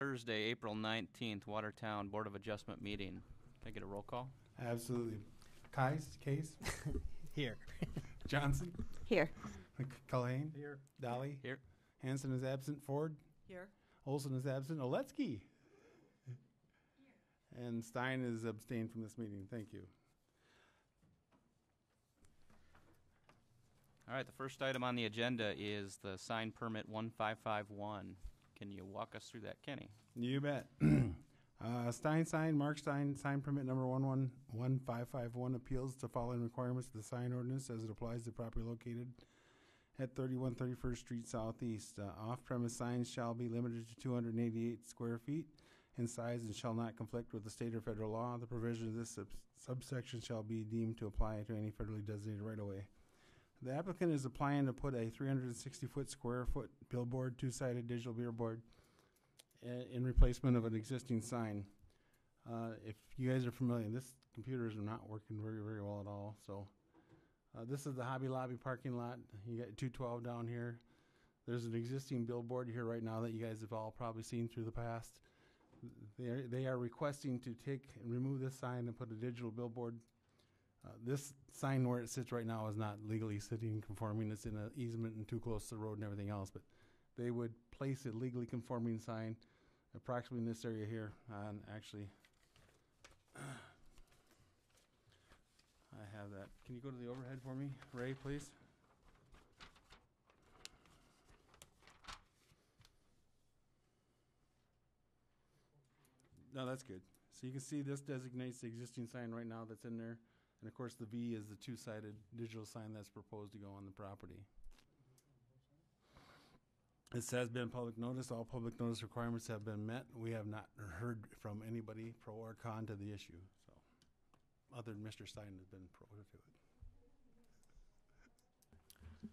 Thursday, April 19th, Watertown Board of Adjustment meeting. Can I get a roll call? Absolutely. Kais, Case, Here. Johnson, Here. Culhane, Here. Dolly, Here. Hanson is absent, Ford, Here. Olson is absent, Oletsky. And Stein is abstained from this meeting. Thank you. All right, the first item on the agenda is the sign permit 1551. Can you walk us through that, Kenny? You bet. Uh, Stein sign, Mark Stein, sign permit number one one one five five one appeals to following requirements of the sign ordinance as it applies to property located at thirty-one thirty-first Street Southeast. Uh, off-premise signs shall be limited to two hundred and eighty-eight square feet in size and shall not conflict with the state or federal law. The provision of this sub- subsection shall be deemed to apply to any federally designated right-of-way. The applicant is applying to put a three hundred and sixty foot square foot billboard, two-sided digital billboard in replacement of an existing sign. Uh, if you guys are familiar, this computers are not working very, very well at all, so. Uh, this is the Hobby Lobby parking lot. You got two twelve down here. There's an existing billboard here right now that you guys have all probably seen through the past. They are, they are requesting to take and remove this sign and put a digital billboard. Uh, this sign where it sits right now is not legally sitting conforming. It's in an easement and too close to the road and everything else, but they would place a legally conforming sign approximately in this area here, and actually, I have that. Can you go to the overhead for me, Ray, please? No, that's good. So you can see this designates the existing sign right now that's in there, and of course, the V is the two-sided digital sign that's proposed to go on the property. This has been public notice. All public notice requirements have been met. We have not heard from anybody pro or con to the issue, so. Other than Mr. Stein has been pro to it.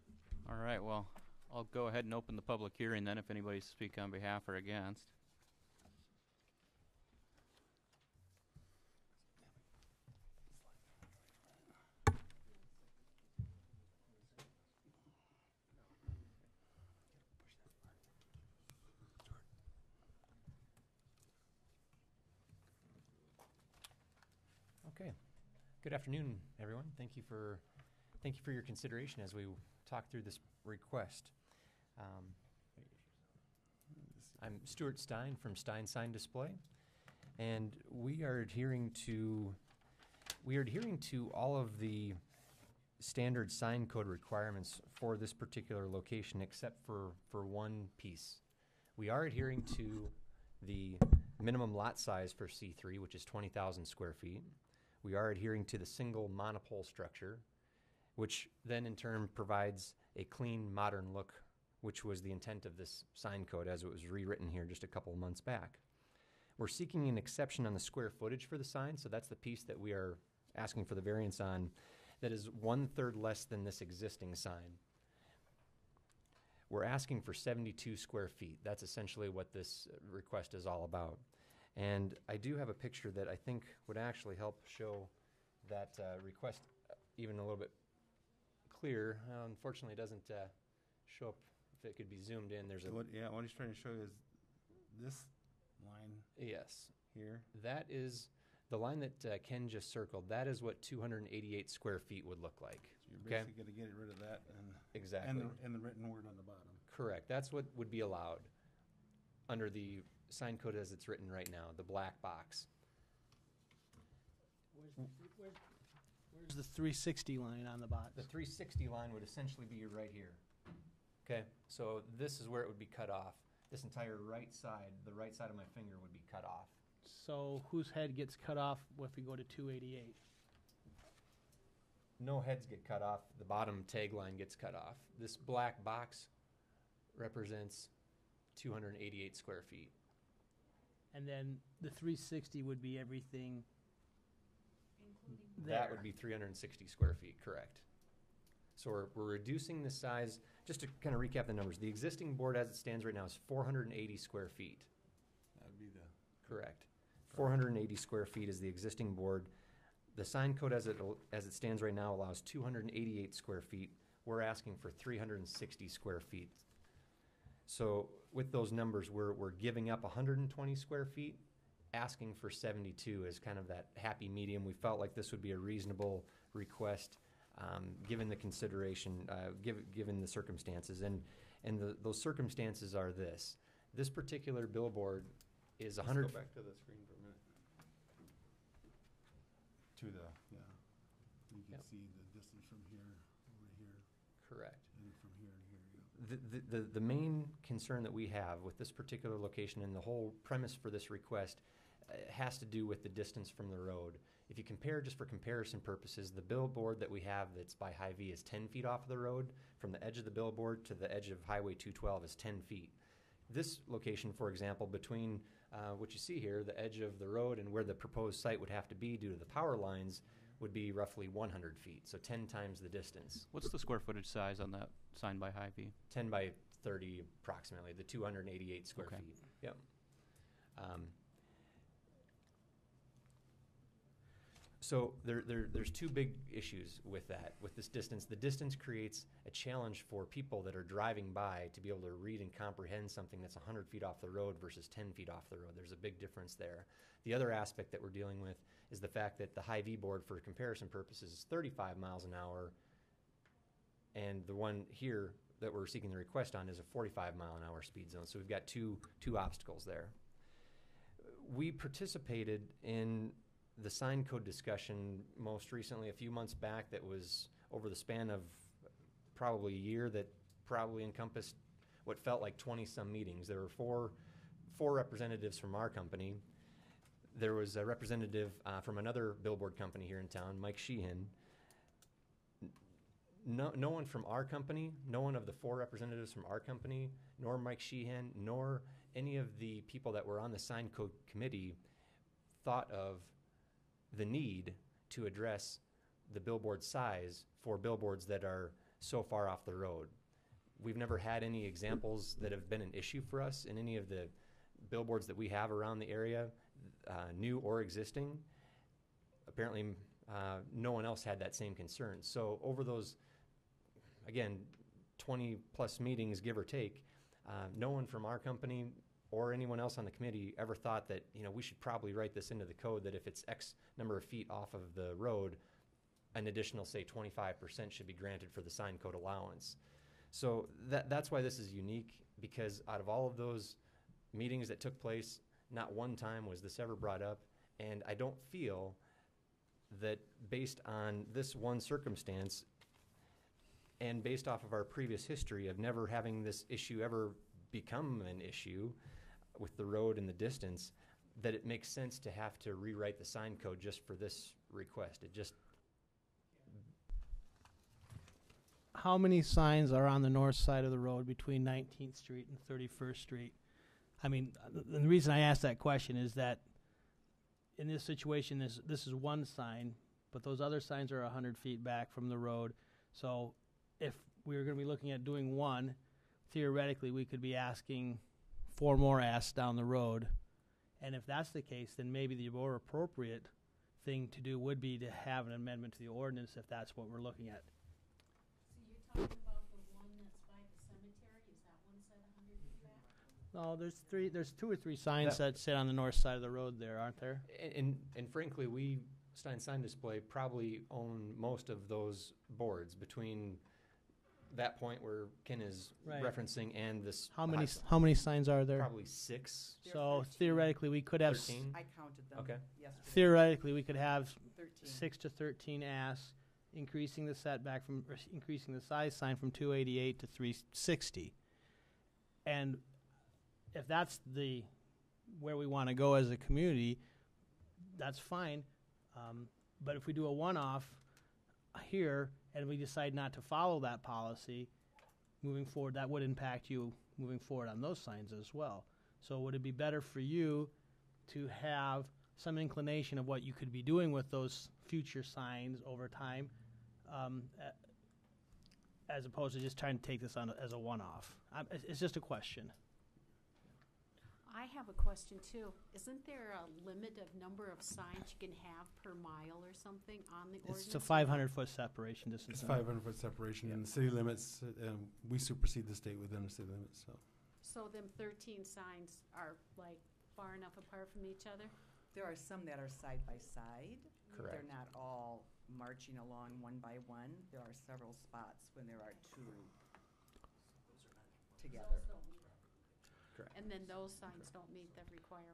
All right, well, I'll go ahead and open the public hearing then if anybody speak on behalf or against. Okay. Good afternoon, everyone. Thank you for, thank you for your consideration as we talk through this request. Um, I'm Stuart Stein from Stein Sign Display, and we are adhering to, we are adhering to all of the standard sign code requirements for this particular location, except for, for one piece. We are adhering to the minimum lot size for C3, which is 20,000 square feet. We are adhering to the single monopole structure, which then in turn provides a clean, modern look, which was the intent of this sign code as it was rewritten here just a couple of months back. We're seeking an exception on the square footage for the sign, so that's the piece that we are asking for the variance on, that is one-third less than this existing sign. We're asking for 72 square feet. That's essentially what this request is all about. And I do have a picture that I think would actually help show that uh, request uh, even a little bit clearer. Uh, Unfortunately, it doesn't uh, show up, if it could be zoomed in, there's a, What, yeah, what he's trying to show you is this line yes. here. That is, the line that uh, Ken just circled, that is what 288 square feet would look like. So you're Okay. basically gonna get rid of that and, Exactly. and the, and the written word on the bottom. Correct. That's what would be allowed under the sign code as it's written right now, the black box. Where's the 360 line on the box? The 360 line would essentially be right here. Okay, so this is where it would be cut off. This entire right side, the right side of my finger would be cut off. So whose head gets cut off if we go to 288? No heads get cut off. The bottom tag line gets cut off. This black box represents 288 square feet. And then the 360 would be everything That there. would be 360 square feet, correct. So we're, we're reducing the size, just to kind of recap the numbers, the existing board as it stands right now is 480 square feet, That would be the, correct? 480 square feet is the existing board. The sign code as it, as it stands right now allows 288 square feet. We're asking for 360 square feet. So with those numbers, we're, we're giving up hundred and twenty square feet, asking for seventy-two as kind of that happy medium. We felt like this would be a reasonable request, um, given the consideration, uh, given, given the circumstances. And, and the, those circumstances are this. This particular billboard is Let's go back to the screen for a minute. To the, yeah. You can Yep. see the distance from here over to here correct. and from here to here, yeah. The, the, the, main concern that we have with this particular location and the whole premise for this request uh, has to do with the distance from the road. If you compare, just for comparison purposes, the billboard that we have that's by Hy-Vee is ten feet off of the road. From the edge of the billboard to the edge of Highway two twelve is ten feet. This location, for example, between, uh, what you see here, the edge of the road and where the proposed site would have to be due to the power lines, would be roughly one hundred feet, so ten times the distance. What's the square footage size on that sign by Hy-Vee? 10 by 30 approximately, the 288 square Okay. feet. Yep. Um, So there, there, there's two big issues with that, with this distance. The distance creates a challenge for people that are driving by to be able to read and comprehend something that's 100 feet off the road versus 10 feet off the road. There's a big difference there. The other aspect that we're dealing with is the fact that the Hy-Vee board, for comparison purposes, is 35 miles an hour, and the one here that we're seeking the request on is a 45 mile an hour speed zone. So we've got two, two obstacles there. We participated in the sign code discussion most recently, a few months back, that was over the span of probably a year that probably encompassed what felt like 20 some meetings. There were four, four representatives from our company. There was a representative uh, from another billboard company here in town, Mike Sheehan, no, no one from our company, no one of the four representatives from our company, nor Mike Sheehan, nor any of the people that were on the sign code committee thought of the need to address the billboard size for billboards that are so far off the road. We've never had any examples that have been an issue for us in any of the billboards that we have around the area, uh, new or existing. Apparently, uh, no one else had that same concern. So over those again, 20 plus meetings, give or take, uh, no one from our company or anyone else on the committee ever thought that, you know, we should probably write this into the code that if it's X number of feet off of the road, an additional, say, 25% should be granted for the sign code allowance. So that, that's why this is unique, because out of all of those meetings that took place, not one time was this ever brought up. And I don't feel that based on this one circumstance, and based off of our previous history of never having this issue ever become an issue with the road and the distance, that it makes sense to have to rewrite the sign code just for this request. It just, How many signs are on the north side of the road between 19th Street and 31st Street? I mean, the, reason I ask that question is that in this situation, this, this is one sign, but those other signs are 100 feet back from the road. So if we were going to be looking at doing one, theoretically, we could be asking four more asks down the road. And if that's the case, then maybe the more appropriate thing to do would be to have an amendment to the ordinance if that's what we're looking at. So you're talking about the one that's by the cemetery, is that one set a hundred feet back? No, there's three, there's two or three signs That- that sit on the north side of the road there, aren't there? and, and frankly, we, Stein Sign Display, probably own most of those boards between that point where Ken is Right. referencing and this. How many, high- s- how many signs are there? Probably six, There are So 13. theoretically, we could have, s- 13? I counted them Okay. yesterday. theoretically, we could have Thirteen. six to thirteen asks, increasing the setback from, or increasing the size sign from two eighty-eight to three sixty. And if that's the, where we wanna go as a community, that's fine. Um, but if we do a one-off here, and we decide not to follow that policy, moving forward, that would impact you moving forward on those signs as well. So would it be better for you to have some inclination of what you could be doing with those future signs over time, um, as opposed to just trying to take this on as a one-off? It's just a question. I have a question too. Isn't there a limit of number of signs you can have per mile or something on the ordinance? It's a five hundred foot separation distance. It's five hundred foot separation in the city limits, uh, um, we supersede the state within the city limits, so. So them thirteen signs are like far enough apart from each other? There are some that are side by side. They're Correct. not all marching along one by one. There are several spots when there are two together. Correct. And then those signs don't meet the requirement?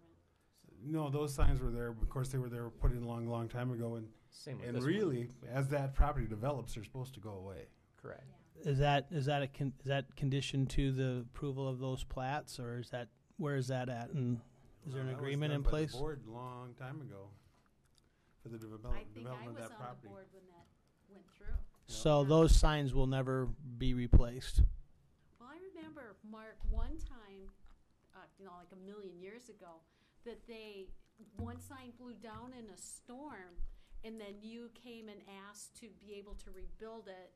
No, those signs were there, of course, they were there put in a long, long time ago, and, Same with and this one. really, as that property develops, they're supposed to go away. Correct. Is that, is that a, con- is that conditioned to the approval of those plats, or is that, where is that at? And is there an that was agreement done in by the place? Board long time ago for the I develop, think I development of was that on property. the board when that went through. So Yeah. those signs will never be replaced? Well, I remember, Mark, one time, you know, like a million years ago, that they, one sign blew down in a storm, and then you came and asked to be able to rebuild it,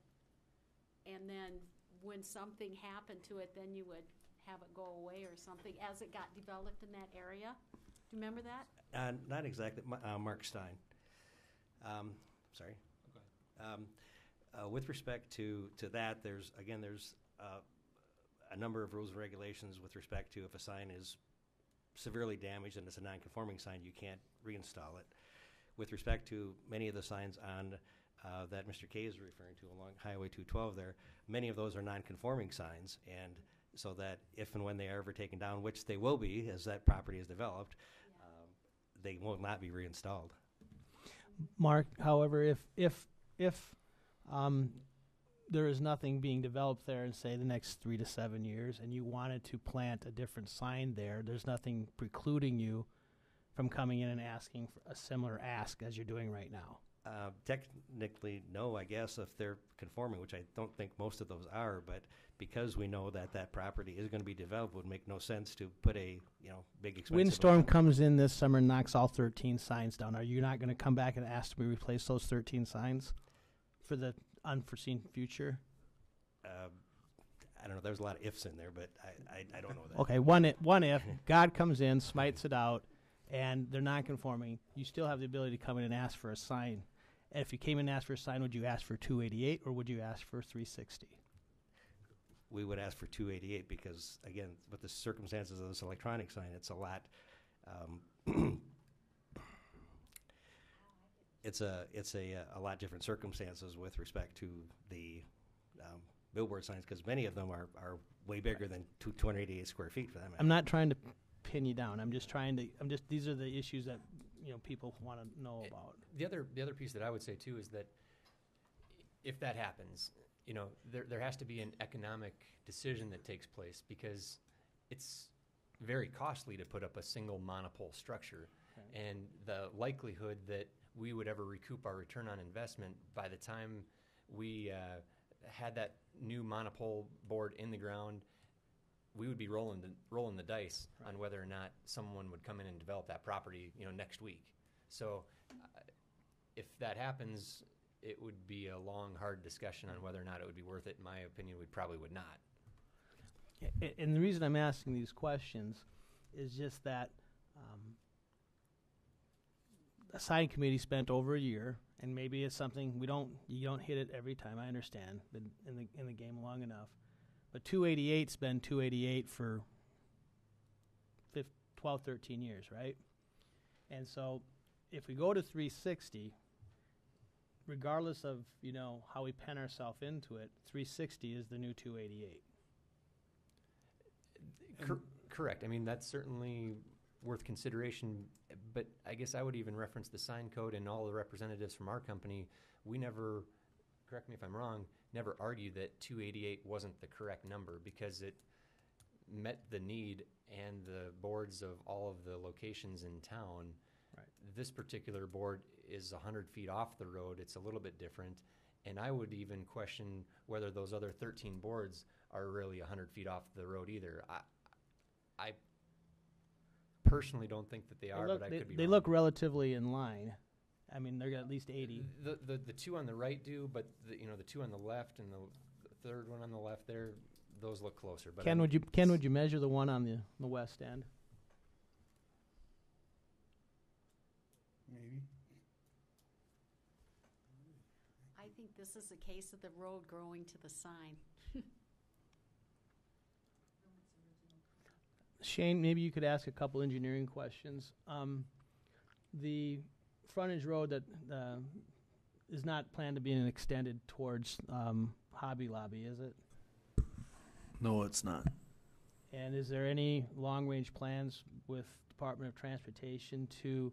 and then when something happened to it, then you would have it go away or something, as it got developed in that area. Do you remember that? Uh, Not exactly, uh, Mark Stein. Um, Sorry. Um, uh, With respect to, to that, there's, again, there's uh, a number of rules and regulations with respect to if a sign is severely damaged and it's a non-conforming sign, you can't reinstall it. With respect to many of the signs on, uh, that Mr. Kay is referring to along Highway 212 there, many of those are non-conforming signs, and so that if and when they are ever taken down, which they will be as that property is developed, um, they will not be reinstalled. Mark, however, if, if, if, um, there is nothing being developed there in, say, the next three to seven years, and you wanted to plant a different sign there, there's nothing precluding you from coming in and asking for a similar ask as you're doing right now. Uh, technically, no, I guess, if they're conforming, which I don't think most of those are, but because we know that that property is going to be developed, would make no sense to put a, you know, big expensive. Windstorm comes in this summer and knocks all thirteen signs down. Are you not gonna come back and ask to replace those thirteen signs for the unforeseen future? Uh, I don't know, there's a lot of ifs in there, but I, I, I don't know that. Okay, one if, one if God comes in, smites it out, and they're not conforming, you still have the ability to come in and ask for a sign. And if you came in and asked for a sign, would you ask for two eighty-eight or would you ask for three sixty? we would ask for two eighty-eight because, again, with the circumstances of this electronic sign, it's a lot, um, it's a, it's a, uh, a lot different circumstances with respect to the, um, billboard signs, because many of them are, are way bigger than two, two hundred eighty-eight square feet for that matter. I'm not trying to pin you down. I'm just trying to. I'm just. These are the issues that you know people want to know Eh, about. The other, the other piece that I would say too is that if that happens, you know, there, there has to be an economic decision that takes place because it's very costly to put up a single monopole structure. Okay. And the likelihood that we would ever recoup our return on investment by the time we uh, had that new monopole board in the ground, we would be rolling the, rolling the dice on whether or not someone would come in and develop that property, you know, next week. So uh, if that happens, it would be a long, hard discussion on whether or not it would be worth it. In my opinion, we probably would not. And the reason I'm asking these questions is just that um, the sign committee spent over a year, and maybe it's something we don't you don't hit it every time. I understand been in the in the game long enough, but 288's been 288 for fif 12, 13 years, right? And so, if we go to 360, regardless of you know how we pen ourselves into it, 360 is the new 288. Cor- correct. I mean, that's certainly worth consideration. But I guess I would even reference the sign code and all the representatives from our company. We never, correct me if I'm wrong, never argued that 288 wasn't the correct number because it met the need and the boards of all of the locations in town. Right. This particular board is 100 feet off the road. It's a little bit different. And I would even question whether those other 13 boards are really 100 feet off the road either. I, I personally don't think that they are, look, but I they, could be they wrong. look relatively in line. I mean, they're at least 80. The, the, the two on the right do, but the, you know, the two on the left and the, the third one on the left there, those look closer. But Ken, I'm- would you Ken, would you measure the one on the the west end? Maybe. I think this is a case of the road growing to the sign. Shane, maybe you could ask a couple engineering questions. Um, the frontage road that uh, is not planned to be an extended towards um, Hobby Lobby, is it? No, it's not. And is there any long-range plans with Department of Transportation to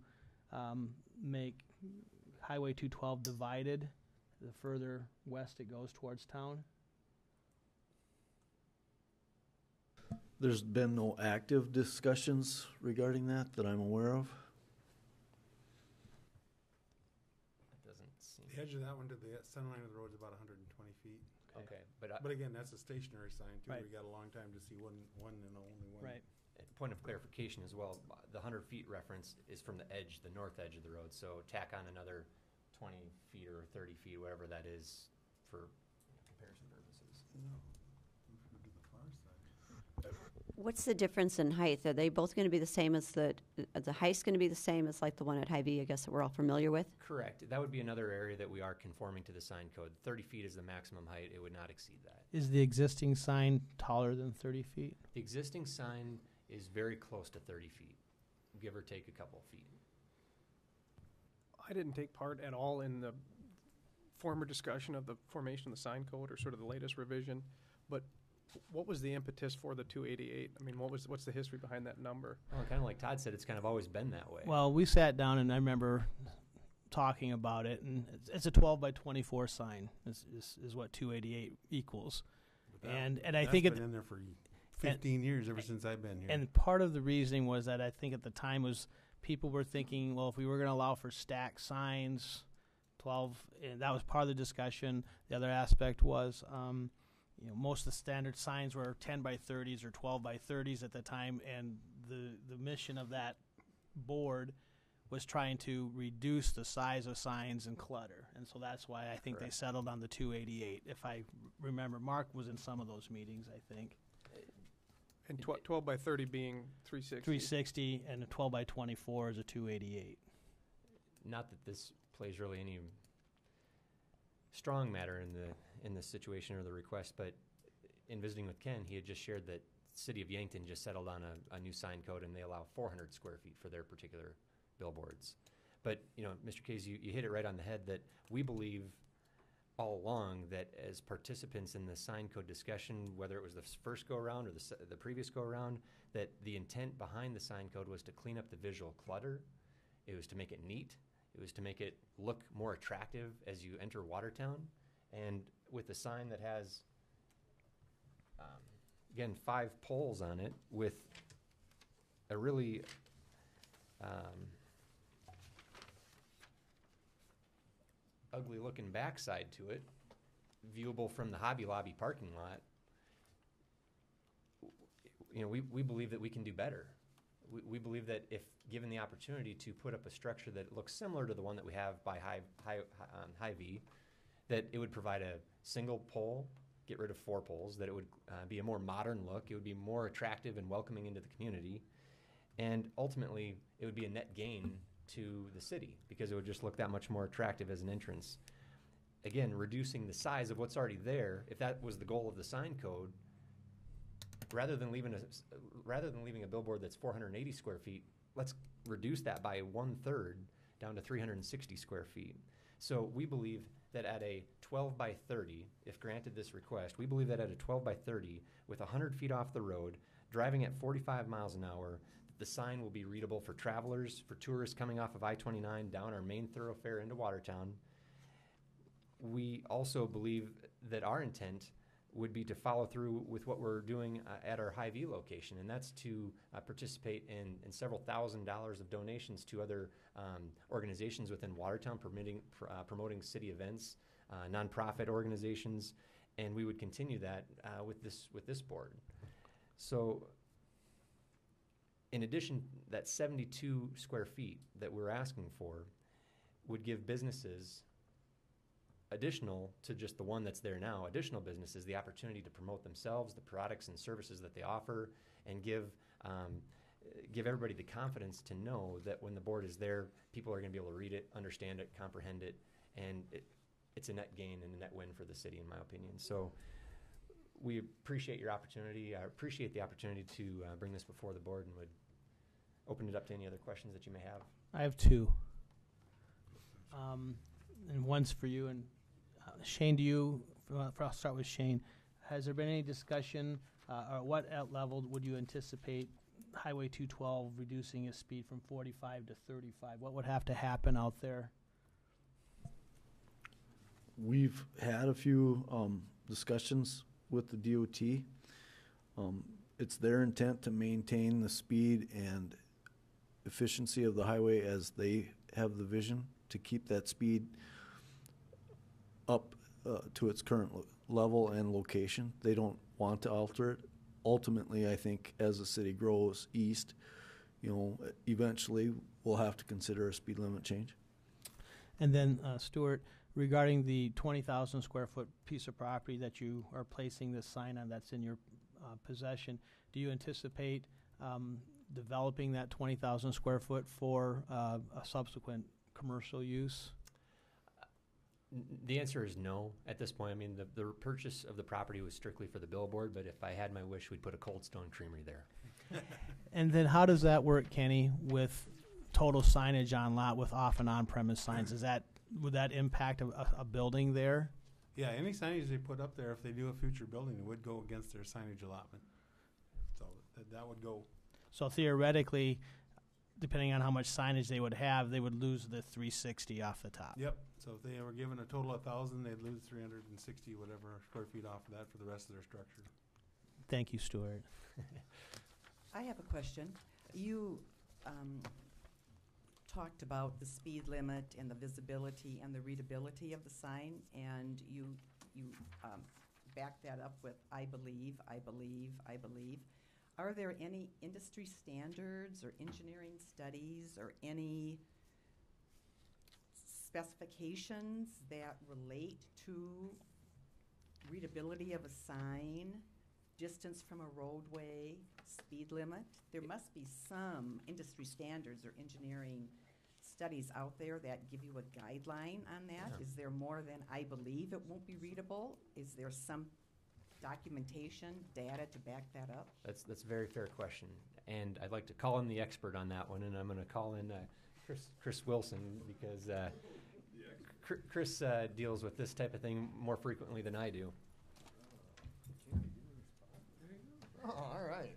um, make Highway 212 divided the further west it goes towards town? There's been no active discussions regarding that that I'm aware of. It doesn't seem, The edge of that one to the center line of the road is about hundred and twenty feet. okay, but I, But again, that's a stationary sign too. Right. We got a long time to see one, one and only one. Right. Uh, Point of clarification as well, uh, the hundred feet reference is from the edge, the north edge of the road, so tack on another twenty feet or thirty feet, whatever that is for comparison purposes. No. We should do the far side. What's the difference in height? Are they both going to be the same as the, uh, the height's going to be the same as like the one at Hy-Vee, I guess, that we're all familiar with? Correct, that would be another area that we are conforming to the sign code, thirty feet is the maximum height, it would not exceed that. Is the existing sign taller than 30 feet? The existing sign is very close to thirty feet, give or take a couple feet. I didn't take part at all in the former discussion of the formation of the sign code or sort of the latest revision, but what was the impetus for the two eighty-eight? I mean, what was, what's the history behind that number? Well, kind of like Todd said, it's kind of always been that way. Well, we sat down and I remember talking about it, and it's, it's a 12 by 24 sign, is, is, is what 288 equals. That- And, and I think it's been in there for fifteen years, ever since I've been here. And part of the reasoning was that I think at the time was people were thinking, well, if we were going to allow for stacked signs, 12, and that was part of the discussion. The other aspect was, um, you know, most of the standard signs were 10 by 30s or 12 by 30s at the time, and the, the mission of that board was trying to reduce the size of signs and clutter. And so that's why I think they settled on the 288. If I remember, Mark was in some of those meetings, I think. And tw- twelve by thirty being three sixty? 360 and a 12 by 24 is a 288. not that this plays really any strong matter in the in this situation or the request, but in visiting with Ken, he had just shared that City of Yankton just settled on a, a new sign code and they allow 400 square feet for their particular billboards. But you know, Mr. Case, you, you hit it right on the head that we believe all along that as participants in the sign code discussion, whether it was the first go around or the, the previous go around, that the intent behind the sign code was to clean up the visual clutter. It was to make it neat. It was to make it look more attractive as you enter Watertown. And with a sign that has, um, again, five poles on it with a really um, ugly looking backside to it, viewable from the Hobby Lobby parking lot. You know, we, we believe that we can do better. We, we believe that if given the opportunity to put up a structure that looks similar to the one that we have by High, High, um, Hy-Vee, that it would provide a single pole, get rid of four poles, that it would uh, be a more modern look, it would be more attractive and welcoming into the community, and ultimately, it would be a net gain to the city because it would just look that much more attractive as an entrance. Again, reducing the size of what's already there, if that was the goal of the sign code, rather than leaving a, rather than leaving a billboard that's 480 square feet, let's reduce that by one third down to 360 square feet. So we believe that at a 12 by 30, if granted this request, we believe that at a 12 by 30, with 100 feet off the road, driving at 45 miles an hour, the sign will be readable for travelers, for tourists coming off of I-29 down our main thoroughfare into Watertown. We also believe that our intent would be to follow through with what we're doing uh, at our Hy-Vee location, and that's to uh, participate in, in several thousand dollars of donations to other um, organizations within Watertown, permitting, pr- uh, promoting city events, uh, nonprofit organizations, and we would continue that uh, with this with this board. So, in addition, that 72 square feet that we're asking for would give businesses additional to just the one that's there now, additional businesses the opportunity to promote themselves, the products and services that they offer, and give um, give everybody the confidence to know that when the board is there, people are going to be able to read it, understand it, comprehend it, and it, it's a net gain and a net win for the city, in my opinion. So we appreciate your opportunity, I appreciate the opportunity to uh, bring this before the board and would open it up to any other questions that you may have. I have two. Um, and one's for you and Shane, do you, uh, I'll start with Shane. Has there been any discussion, uh, or what at level would you anticipate Highway two twelve reducing its speed from forty-five to thirty-five? What would have to happen out there? We've had a few um, discussions with the DOT. Um, It's their intent to maintain the speed and efficiency of the highway as they have the vision to keep that speed up uh, to its current lo- level and location. They don't want to alter it. Ultimately, I think as the city grows east, you know, eventually we'll have to consider a speed limit change. And then, uh, Stuart, regarding the twenty thousand square foot piece of property that you are placing this sign on that's in your uh, possession, do you anticipate um, developing that twenty thousand square foot for uh, a subsequent commercial use? N- The answer is no at this point. I mean, the, the purchase of the property was strictly for the billboard, but if I had my wish, we'd put a Cold Stone Creamery there. And then how does that work, Kenny, with total signage on lot with off and on premise signs? Is that, would that impact a, a, a building there? Yeah, any signage they put up there, if they do a future building, it would go against their signage allotment. So that, that would go, So theoretically, depending on how much signage they would have, they would lose the three sixty off the top. yep. So if they were given a total of thousand, they'd lose three hundred and sixty whatever square feet off of that for the rest of their structure. Thank you, Stuart. I have a question. You um, talked about the speed limit and the visibility and the readability of the sign, and you, you um, backed that up with, I believe, I believe, I believe. Are there any industry standards or engineering studies or any specifications that relate to readability of a sign, distance from a roadway, speed limit? There must be some industry standards or engineering studies out there that give you a guideline on that. Is there more than, I believe it won't be readable? Is there some documentation, data to back that up? That's, that's a very fair question. And I'd like to call in the expert on that one, and I'm going to call in uh, Chris, Chris Wilson because uh, Chris uh, deals with this type of thing more frequently than I do. Oh, all right.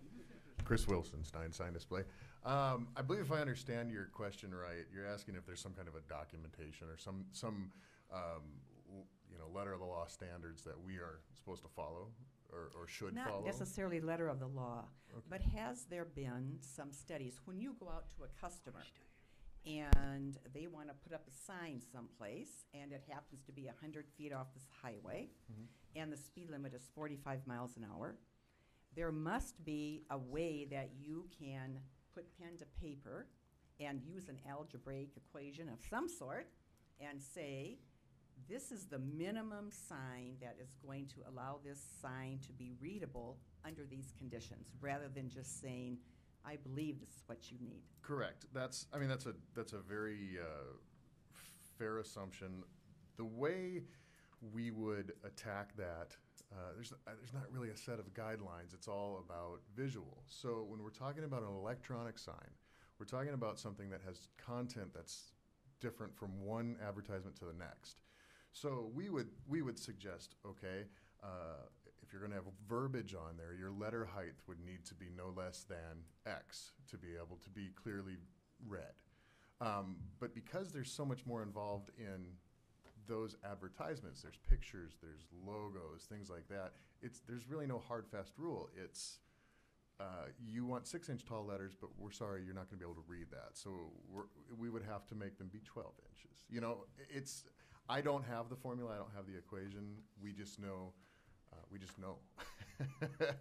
Chris Wilson, Stein Sign Display. Um, I believe if I understand your question right, you're asking if there's some kind of a documentation or some, some, um, w- you know, letter of the law standards that we are supposed to follow or, or should follow? Not necessarily letter of the law, Okay. but has there been some studies, when you go out to a customer and they want to put up a sign someplace, and it happens to be hundred feet off this highway, Mhm. and the speed limit is forty-five miles an hour, there must be a way that you can put pen to paper and use an algebraic equation of some sort and say, this is the minimum sign that is going to allow this sign to be readable under these conditions, rather than just saying, I believe this is what you need. Correct. That's, I mean, that's a, that's a very uh, fair assumption. The way we would attack that, uh, there's, uh, there's not really a set of guidelines. It's all about visual. So when we're talking about an electronic sign, we're talking about something that has content that's different from one advertisement to the next. So we would, we would suggest, okay, uh, you're going to have verbiage on there, your letter height would need to be no less than X to be able to be clearly read. Um, but because there's so much more involved in those advertisements, there's pictures, there's logos, things like that. It's there's really no hard fast rule. It's uh, you want six inch tall letters, but we're sorry you're not going to be able to read that. So we would have to make them be 12 inches. You know, it's I don't have the formula. I don't have the equation. We just know. Uh, we just know.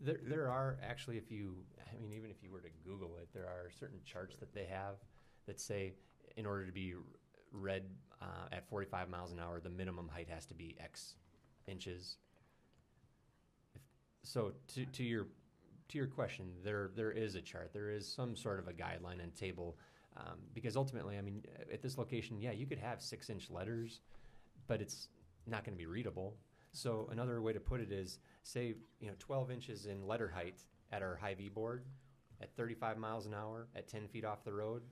There, there are actually, if you, I mean, even if you were to Google it, there are certain charts that they have that say, in order to be read uh, at 45 miles an hour, the minimum height has to be X inches. If, so, to, to your to your question, there there is a chart. There is some sort of a guideline and table, um, because ultimately, I mean, at this location, yeah, you could have six inch letters, but it's not going to be readable. So another way to put it is say, you know, 12 inches in letter height at our Hy-Vee board at 35 miles an hour at 10 feet off the road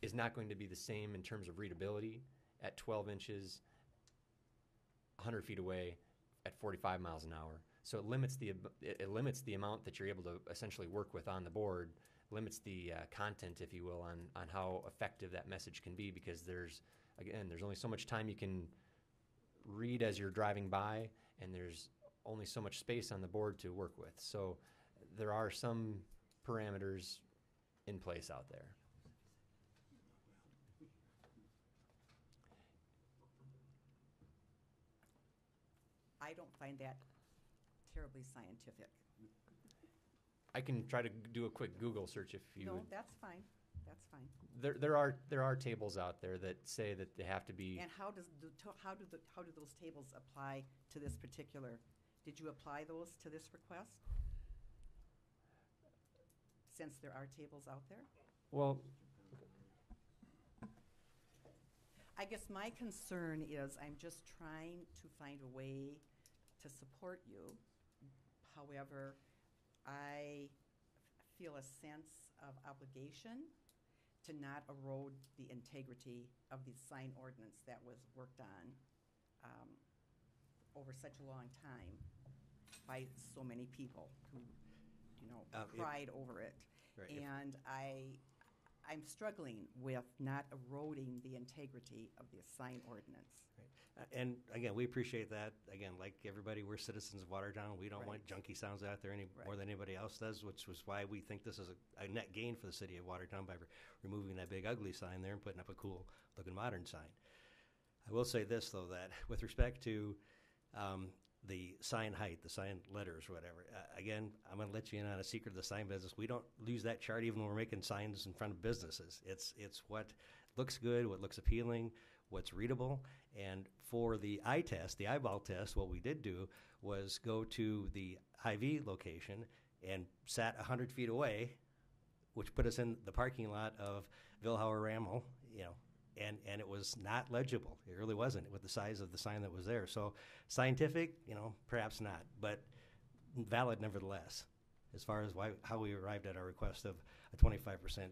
is not going to be the same in terms of readability at 12 inches 100 feet away at 45 miles an hour. So it limits the it, it limits the amount that you're able to essentially work with on the board, limits the uh, content, if you will, on on how effective that message can be because there's again there's only so much time you can read as you're driving by, and there's only so much space on the board to work with. So there are some parameters in place out there. I don't find that terribly scientific. I can try to do a quick Google search if you No, would. that's fine, that's fine. There, there are there are tables out there that say that they have to be. And how does, the to- how do the, how do those tables apply to this particular, did you apply those to this request? Since there are tables out there? Well, I guess my concern is I'm just trying to find a way to support you. However, I feel a sense of obligation to not erode the integrity of the sign ordinance that was worked on um, over such a long time by so many people who, you know, Uh, cried over it. Right, if- And I, I'm struggling with not eroding the integrity of the sign ordinance. And again, we appreciate that. Again, like everybody, we're citizens of Watertown. We don't want junky sounds out there any more than anybody else does, which was why we think this is a, a net gain for the city of Watertown by re- removing that big ugly sign there and putting up a cool looking modern sign. I will say this though, that with respect to um, the sign height, the sign letters, whatever. Uh, again, I'm going to let you in on a secret of the sign business. We don't use that chart even when we're making signs in front of businesses. It's it's what looks good, what looks appealing, what's readable. And for the eye test, the eyeball test, what we did do was go to the Hy-Vee location and sat 100 feet away, which put us in the parking lot of Vilhauer Ramel, you know, and, and it was not legible. It really wasn't with the size of the sign that was there. So scientific, you know, perhaps not, but valid nevertheless, as far as why, how we arrived at our request of a 25% uh,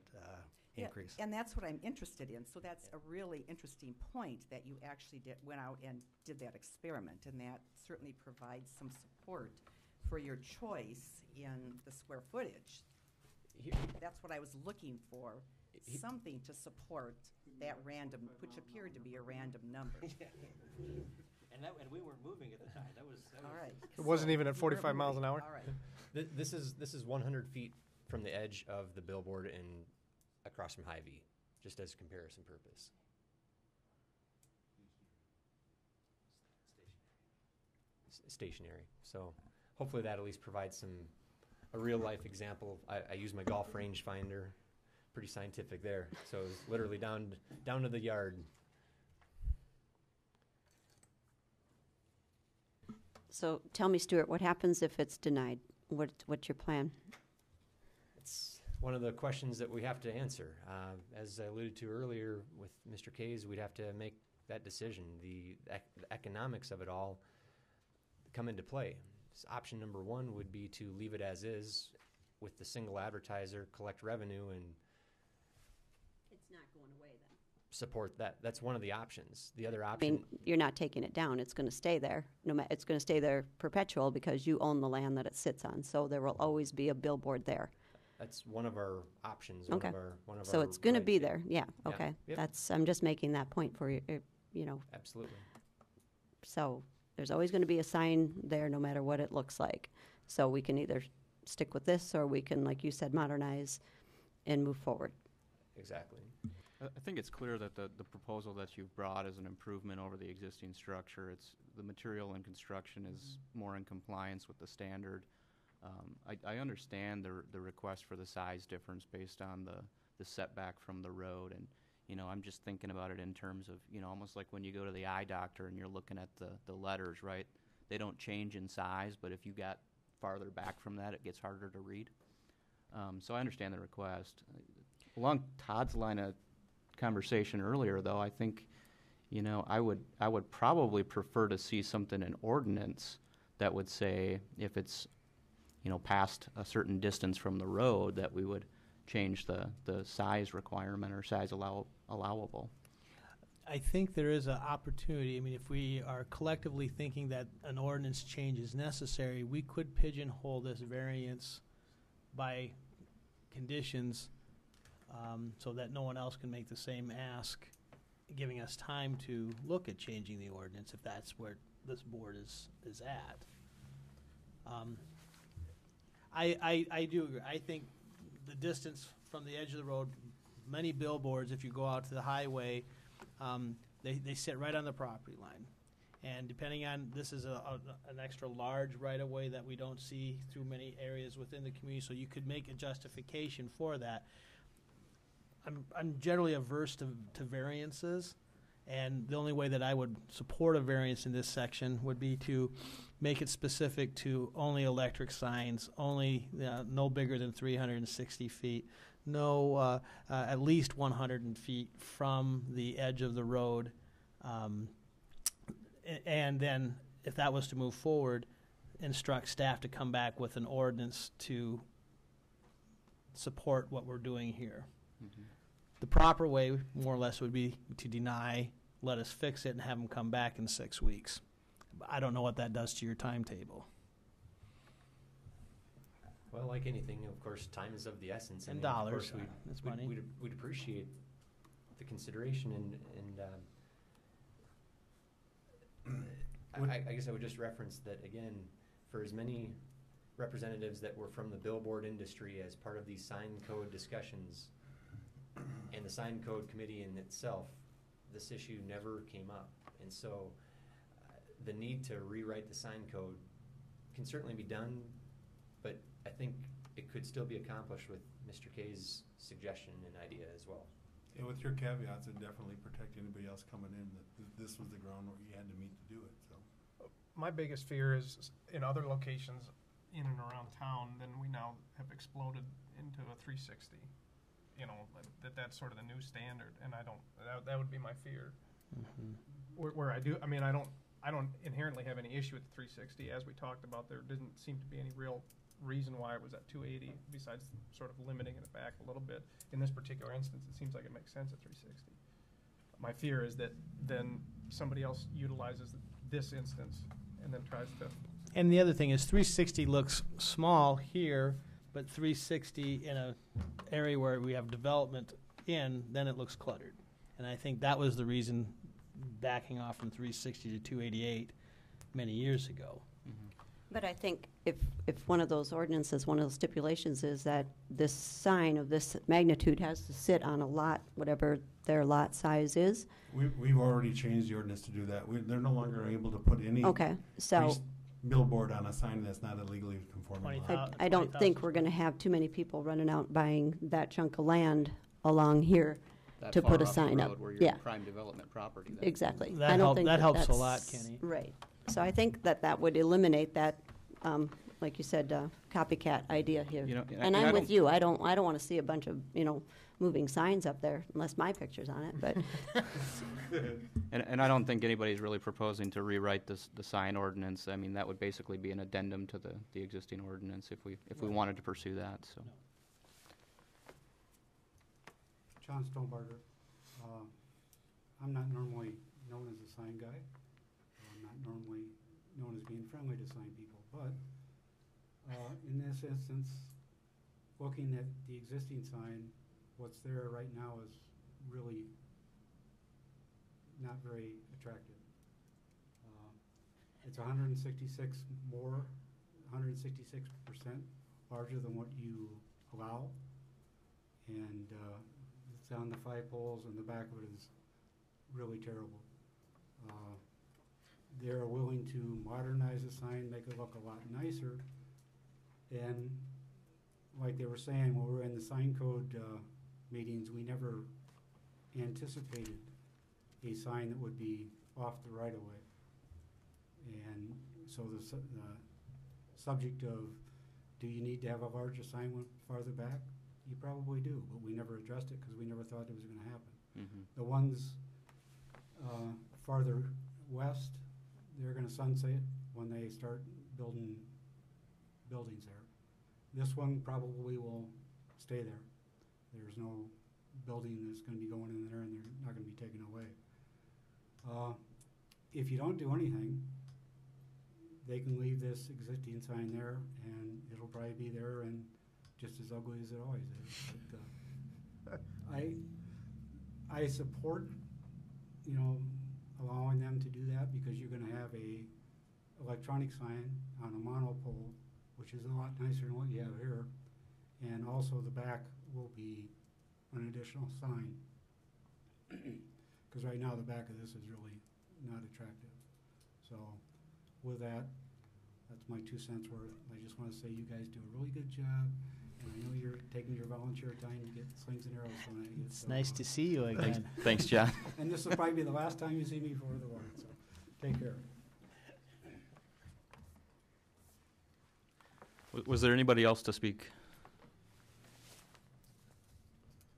Yeah, increase. And that's what I'm interested in. So that's a really interesting point that you actually did, went out and did that experiment. And that certainly provides some support for your choice in the square footage. here, That's what I was looking for, He- something to support that random, which appeared to be a random number. And that, and we weren't moving at the time. That was, that All right. It wasn't even at 45 miles an hour? All right. Th- This is this is 100 feet from the edge of the billboard and across from Hy-Vee, just as a comparison purpose. Stationary. So hopefully that at least provides some a real life example. I, I use my golf range finder, pretty scientific there. So it's literally down down to the yard. So tell me, Stuart, what happens if it's denied? What, what's your plan? It's one of the questions that we have to answer. Uh, as I alluded to earlier with Mr. Kays, we'd have to make that decision. The, ec- the economics of it all come into play. S- option number one would be to leave it as is with the single advertiser, collect revenue, and It's not going away then. support that. That's one of the options. The other I option, mean, you're not taking it down, it's gonna stay there, no ma, it's gonna stay there perpetual because you own the land that it sits on, so there will always be a billboard there. That's one of our options. One Okay. of our, one of So our it's gonna be there, yeah, Yeah. okay. Yep. That's, I'm just making that point for you, you know, Absolutely. so there's always gonna be a sign there, no matter what it looks like. So we can either stick with this, or we can, like you said, modernize and move forward. Exactly. I I think it's clear that the, the proposal that you've brought is an improvement over the existing structure. It's, the material and construction is mm-hmm. more in compliance with the standard. Um, I, I understand the, the request for the size difference based on the, the setback from the road. And, you know, I'm just thinking about it in terms of, you know, almost like when you go to the eye doctor and you're looking at the, the letters, right? They don't change in size, but if you got farther back from that, it gets harder to read. Um, so I understand the request. Along Todd's line of conversation earlier, though, I think, you know, I would, I would probably prefer to see something in ordinance that would say if it's, you know, past a certain distance from the road, that we would change the, the size requirement or size allow, allowable. I think there is an opportunity, I mean, if we are collectively thinking that an ordinance change is necessary, we could pigeonhole this variance by conditions, um, so that no one else can make the same ask, giving us time to look at changing the ordinance, if that's where this board is, is at. Um, I, I, I do agree, I think the distance from the edge of the road, many billboards, if you go out to the highway, um, they, they sit right on the property line. And depending on, this is a, a, an extra large right-of-way that we don't see through many areas within the community, so you could make a justification for that. I'm, I'm generally averse to, to variances, and the only way that I would support a variance in this section would be to make it specific to only electric signs, only, uh, no bigger than three hundred and sixty feet, no, uh, uh, at least one hundred feet from the edge of the road. Um, and then, if that was to move forward, instruct staff to come back with an ordinance to support what we're doing here. The proper way, more or less, would be to deny, let us fix it, and have them come back in six weeks. I don't know what that does to your timetable. Well, like anything, of course, time is of the essence. And of course, dollars, we'd- that's we'd- money. We'd, we'd appreciate the consideration and, and, um, I, I- I guess I would just reference that, again, for as many representatives that were from the billboard industry as part of these sign code discussions and the sign code committee in itself, this issue never came up. And so, the need to rewrite the sign code can certainly be done, but I think it could still be accomplished with Mr. Kay's suggestion and idea as well. And with your caveats, it definitely protect anybody else coming in, that th- this was the ground where you had to meet to do it, so. My biggest fear is in other locations in and around town, then we now have exploded into a three sixty. You know, that- that that's sort of the new standard, and I don't, that, that would be my fear. Mm-hmm. Where, where I do, I mean, I don't, I don't inherently have any issue with the three sixty, as we talked about, there didn't seem to be any real reason why it was at two eighty, besides sort of limiting it back a little bit. In this particular instance, it seems like it makes sense at three sixty. My fear is that then somebody else utilizes this instance and then tries to And the other thing is 360 looks small here, but 360 in a area where we have development in, then it looks cluttered. And I think that was the reason backing off from 360 to 288 many years ago. But I think if, if one of those ordinances, one of those stipulations is that this sign of this magnitude has to sit on a lot, whatever their lot size is. We, we've already changed the ordinance to do that. We, they're no longer able to put any. Okay, so priest Billboard on a sign that's not a legally conforming Twenty lot. thou- I, I don't think we're gonna have too many people running out buying that chunk of land along here. That To far put a off the sign up, road Where you're yeah. prime development property. that- Exactly. That I don't help- think that helps a lot, Kenny. Right. So I think that that would eliminate that, um, like you said, uh, copycat idea here. You know, and I- And and I I'm with don't- you. I don't, I don't wanna see a bunch of, you know, moving signs up there unless my picture's on it, but And, and I don't think anybody's really proposing to rewrite this, the sign ordinance. I mean, that would basically be an addendum to the, the existing ordinance if we, if we wanted to pursue that, so. John Stonebarger. Uh, I'm not normally known as a sign guy. I'm not normally known as being friendly to sign people, but uh, in this instance, looking at the existing sign, what's there right now is really not very attractive. Uh, It's hundred and sixty-six more, hundred and sixty-six percent larger than what you allow. And uh, it's on the five poles and the back of it is really terrible. Uh, They're willing to modernize the sign, make it look a lot nicer. And like they were saying, when we were in the sign code uh, meetings, we never anticipated a sign that would be off the right of way. And so the, su- the subject of, do you need to have a larger sign one farther back? You probably do, but we never addressed it because we never thought it was gonna happen. mhm. The ones uh, farther west, they're gonna sunset when they start building, buildings there. This one probably will stay there. There's no building that's gonna be going in there and they're not gonna be taken away. Uh, If you don't do anything, they can leave this existing sign there and it'll probably be there and just as ugly as it always is. But, uh, I, I support, you know, allowing them to do that because you're gonna have a electronic sign on a monopole, which is a lot nicer than what you have here. And also the back will be an additional sign. Cause right now the back of this is really not attractive. So with that, that's my two cents worth. I just wanna say you guys do a really good job. And I know you're taking your volunteer time to get slings and arrows thrown at you. It's so, nice uh, to see you Thanks, again. thanks, John. And this will probably be the last time you see me before the warrant, so take care. W- Was there anybody else to speak?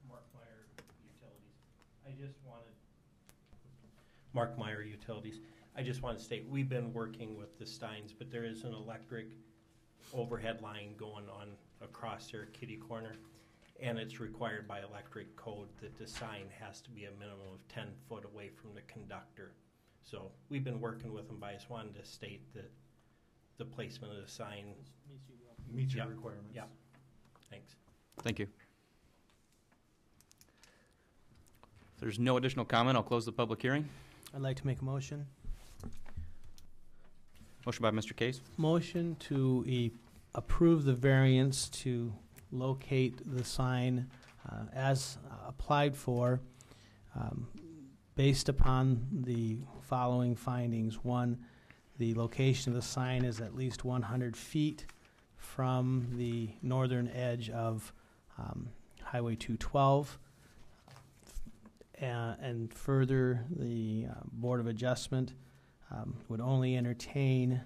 Mark Meyer, Utilities. I just wanted. Mark Meyer, Utilities. I just want to state, we've been working with the Steins, but there is an electric overhead line going on across their kitty corner. And it's required by electric code that the sign has to be a minimum of ten foot away from the conductor. So we've been working with them, but I just wanted to state that the placement of the sign, Meet your your Yeah. requirements. yeah, thanks. Thank you. If there's no additional comment, I'll close the public hearing. I'd like to make a motion. Motion by Mr. Case, Motion to e- approve the variance to locate the sign uh, as applied for, um, based upon the following findings. One, the location of the sign is at least 100 feet from the northern edge of um, Highway 212. Uh, And further, the uh, Board of Adjustment um, would only entertain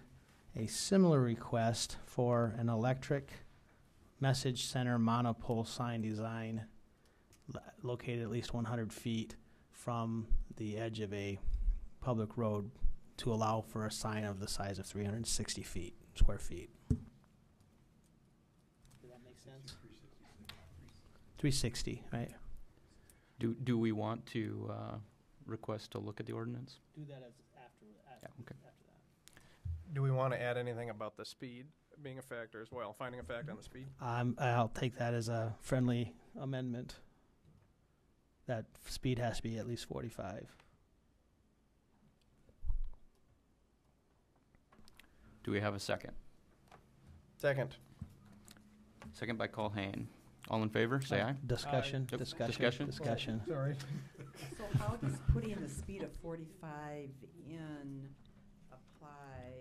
a similar request for an electric message center monopole sign design lo- located at least 100 feet from the edge of a public road to allow for a sign of the size of 360 feet, square feet. Does that make sense? 360, right? do, do we want to uh, request to look at the ordinance? Do that as after, Yeah, okay. after that. Do we want to add anything about the speed being a factor as well, finding a fact on the speed? Um, I'll take that as a friendly amendment. That speed has to be at least forty-five. Do we have a second? Second. Second by Colhane. All in favor, say aye. Discussion, Yep, discussion, discussion. discussion. Sorry. So how does putting the speed of forty-five in apply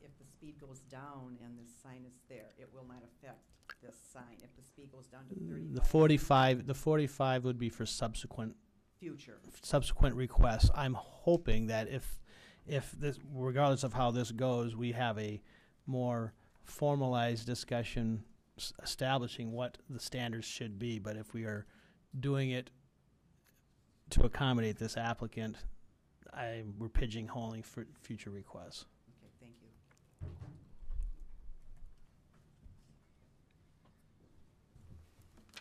if the speed goes down and this sign is there? It will not affect this sign if the speed goes down to thirty-five? The forty-five, the forty-five would be for subsequent, Future. subsequent requests. I'm hoping that if, if this, regardless of how this goes, we have a more formalized discussion s- establishing what the standards should be, but if we are doing it to accommodate this applicant, I, we're pigeonholing for future requests. Okay, thank you.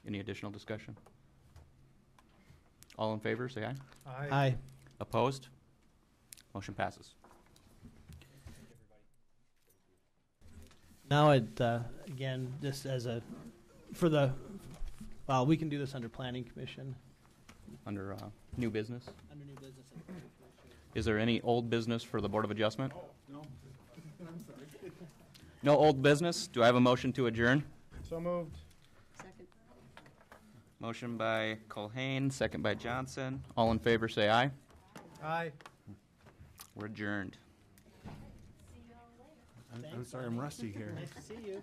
Any additional discussion? All in favor, say aye. Aye. Opposed? Motion passes. Now, it, uh, again, just as a, for the, well, we can do this under planning commission. Under uh, new business, Under new business. is there any old business for the Board of Adjustment? No. I'm sorry. No old business? Do I have a motion to adjourn? So moved. Second. Motion by Colhane, second by Johnson. All in favor, say aye. Aye. We're adjourned. I'm, I'm sorry, I'm rusty here. Nice to see you.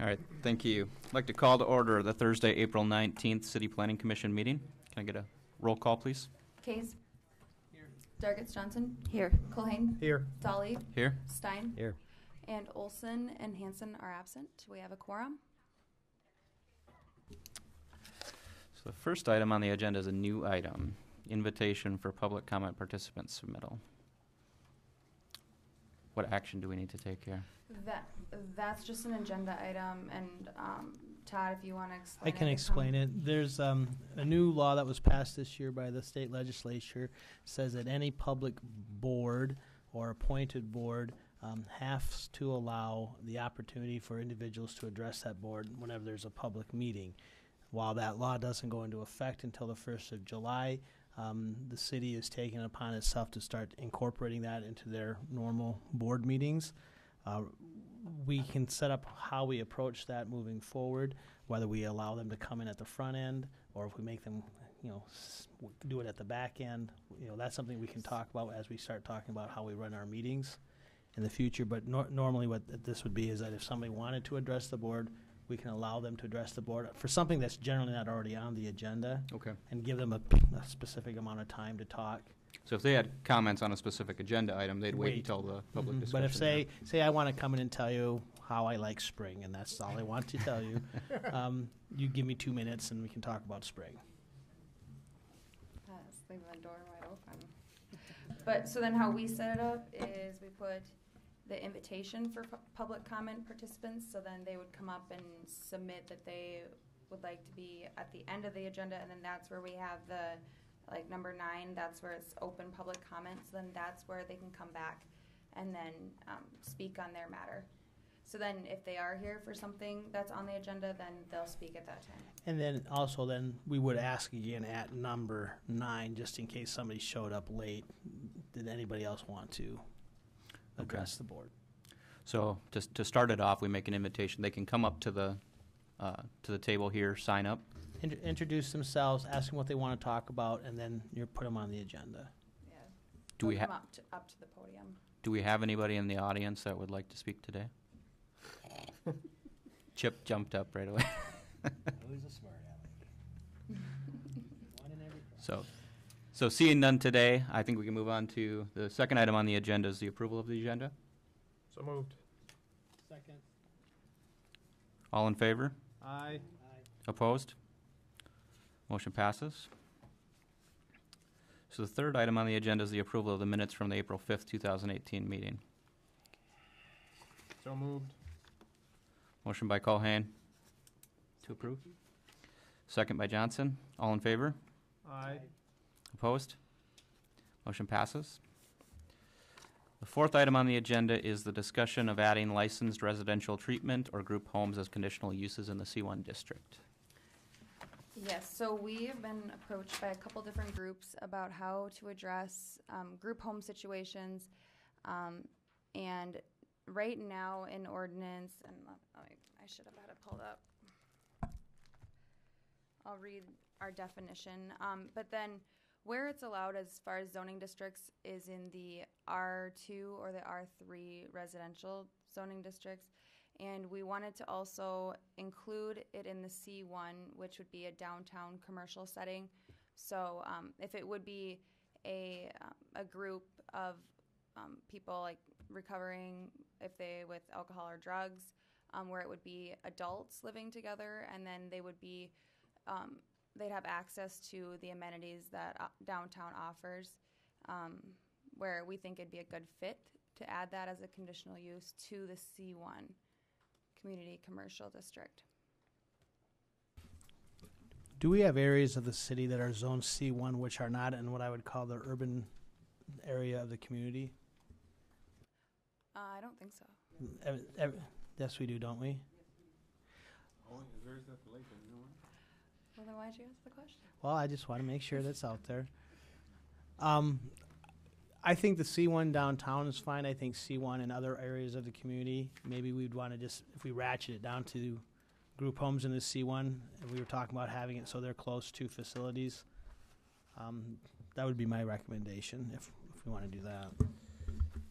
All right, thank you. I'd like to call to order the Thursday, April 19th City Planning Commission meeting. Can I get a roll call, please? Case. Dargis Johnson. Here. Colhane. Here. Dolly. Here? Stein. Here. And Olson and Hanson are absent. Do we have a quorum. So the first item on the agenda is a new item, invitation for public comment participant submittal. What action do we need to take here? That that's just an agenda item, and um, Todd, if you want to explain I explain. can it, explain it. There's um, a new law that was passed this year by the state legislature says that any public board or appointed board um, has to allow the opportunity for individuals to address that board whenever there's a public meeting. While that law doesn't go into effect until the first of July, um, the city is taking upon itself to start incorporating that into their normal board meetings. Uh, we can set up how we approach that moving forward, whether we allow them to come in at the front end or if we make them, you know, do it at the back end. You know, that's something we can talk about as we start talking about how we run our meetings in the future. But nor- normally, what th- this would be is that if somebody wanted to address the board, we can allow them to address the board for something that's generally not already on the agenda Okay. and give them a, a specific amount of time to talk. So if they had comments on a specific agenda item, they'd wait Wait. until the public Mhm. discussion. But if say say I want to come in and tell you how I like spring, and that's all I want to tell you, um, you give me two minutes and we can talk about spring. Yes, leaving the door wide open. But, so then how we set it up is we put the invitation for pu- public comment participants, so then they would come up and submit that they would like to be at the end of the agenda, and then that's where we have the, like, number nine, that's where it's open public comments, then that's where they can come back and then, um, speak on their matter. So then if they are here for something that's on the agenda, then they'll speak at that time. And then also then we would ask again at number nine, just in case somebody showed up late, did anybody else want to address the board? So to, to start it off, we make an invitation. They can come up to the, uh, to the table here, sign up. Int- Introduce themselves, ask them what they want to talk about, and then you put them on the agenda. Yeah. Do we They'll have, come up to, up to the podium. do we have anybody in the audience that would like to speak today? Chip jumped up right away. Who's a smart aleck? One in every So, so seeing none today, I think we can move on to the second item on the agenda is the approval of the agenda. So moved. Second. All in favor? Aye. Opposed? Motion passes. So the third item on the agenda is the approval of the minutes from the April 5th, 2018 meeting. So moved. Motion by Colhane to approve. Second by Johnson. All in favor? Aye. Opposed? Motion passes. The fourth item on the agenda is the discussion of adding licensed residential treatment or group homes as conditional uses in the C1 district. Yes, so we have been approached by a couple different groups about how to address um, group home situations. Um, and right now in ordinance, and I I should have had it pulled up. I'll read our definition. Um, but then where it's allowed as far as zoning districts is in the R2 or the R3 residential zoning districts. And we wanted to also include it in the C1, which would be a downtown commercial setting. So um, if it would be a, um, a group of um, people like recovering, if they with alcohol or drugs, um, where it would be adults living together, and then they would be, um, they'd have access to the amenities that uh, downtown offers, um, where we think it'd be a good fit to add that as a conditional use to the C1 community commercial district. Do we have areas of the city that are zone C1 which are not in what I would call the urban area of the community? Uh, I don't think so. Ev- ev- Yes, we do, don't we? Oh, there's that lake, you know Well, then why'd you ask the question? Well, I just want to make sure that's out there. Um, I think the C1 downtown is fine. I think C1 in other areas of the community, maybe we'd want to just, if we ratchet it down to group homes in the C1, and we were talking about having it so they're close to facilities, um, that would be my recommendation if, if we want to do that.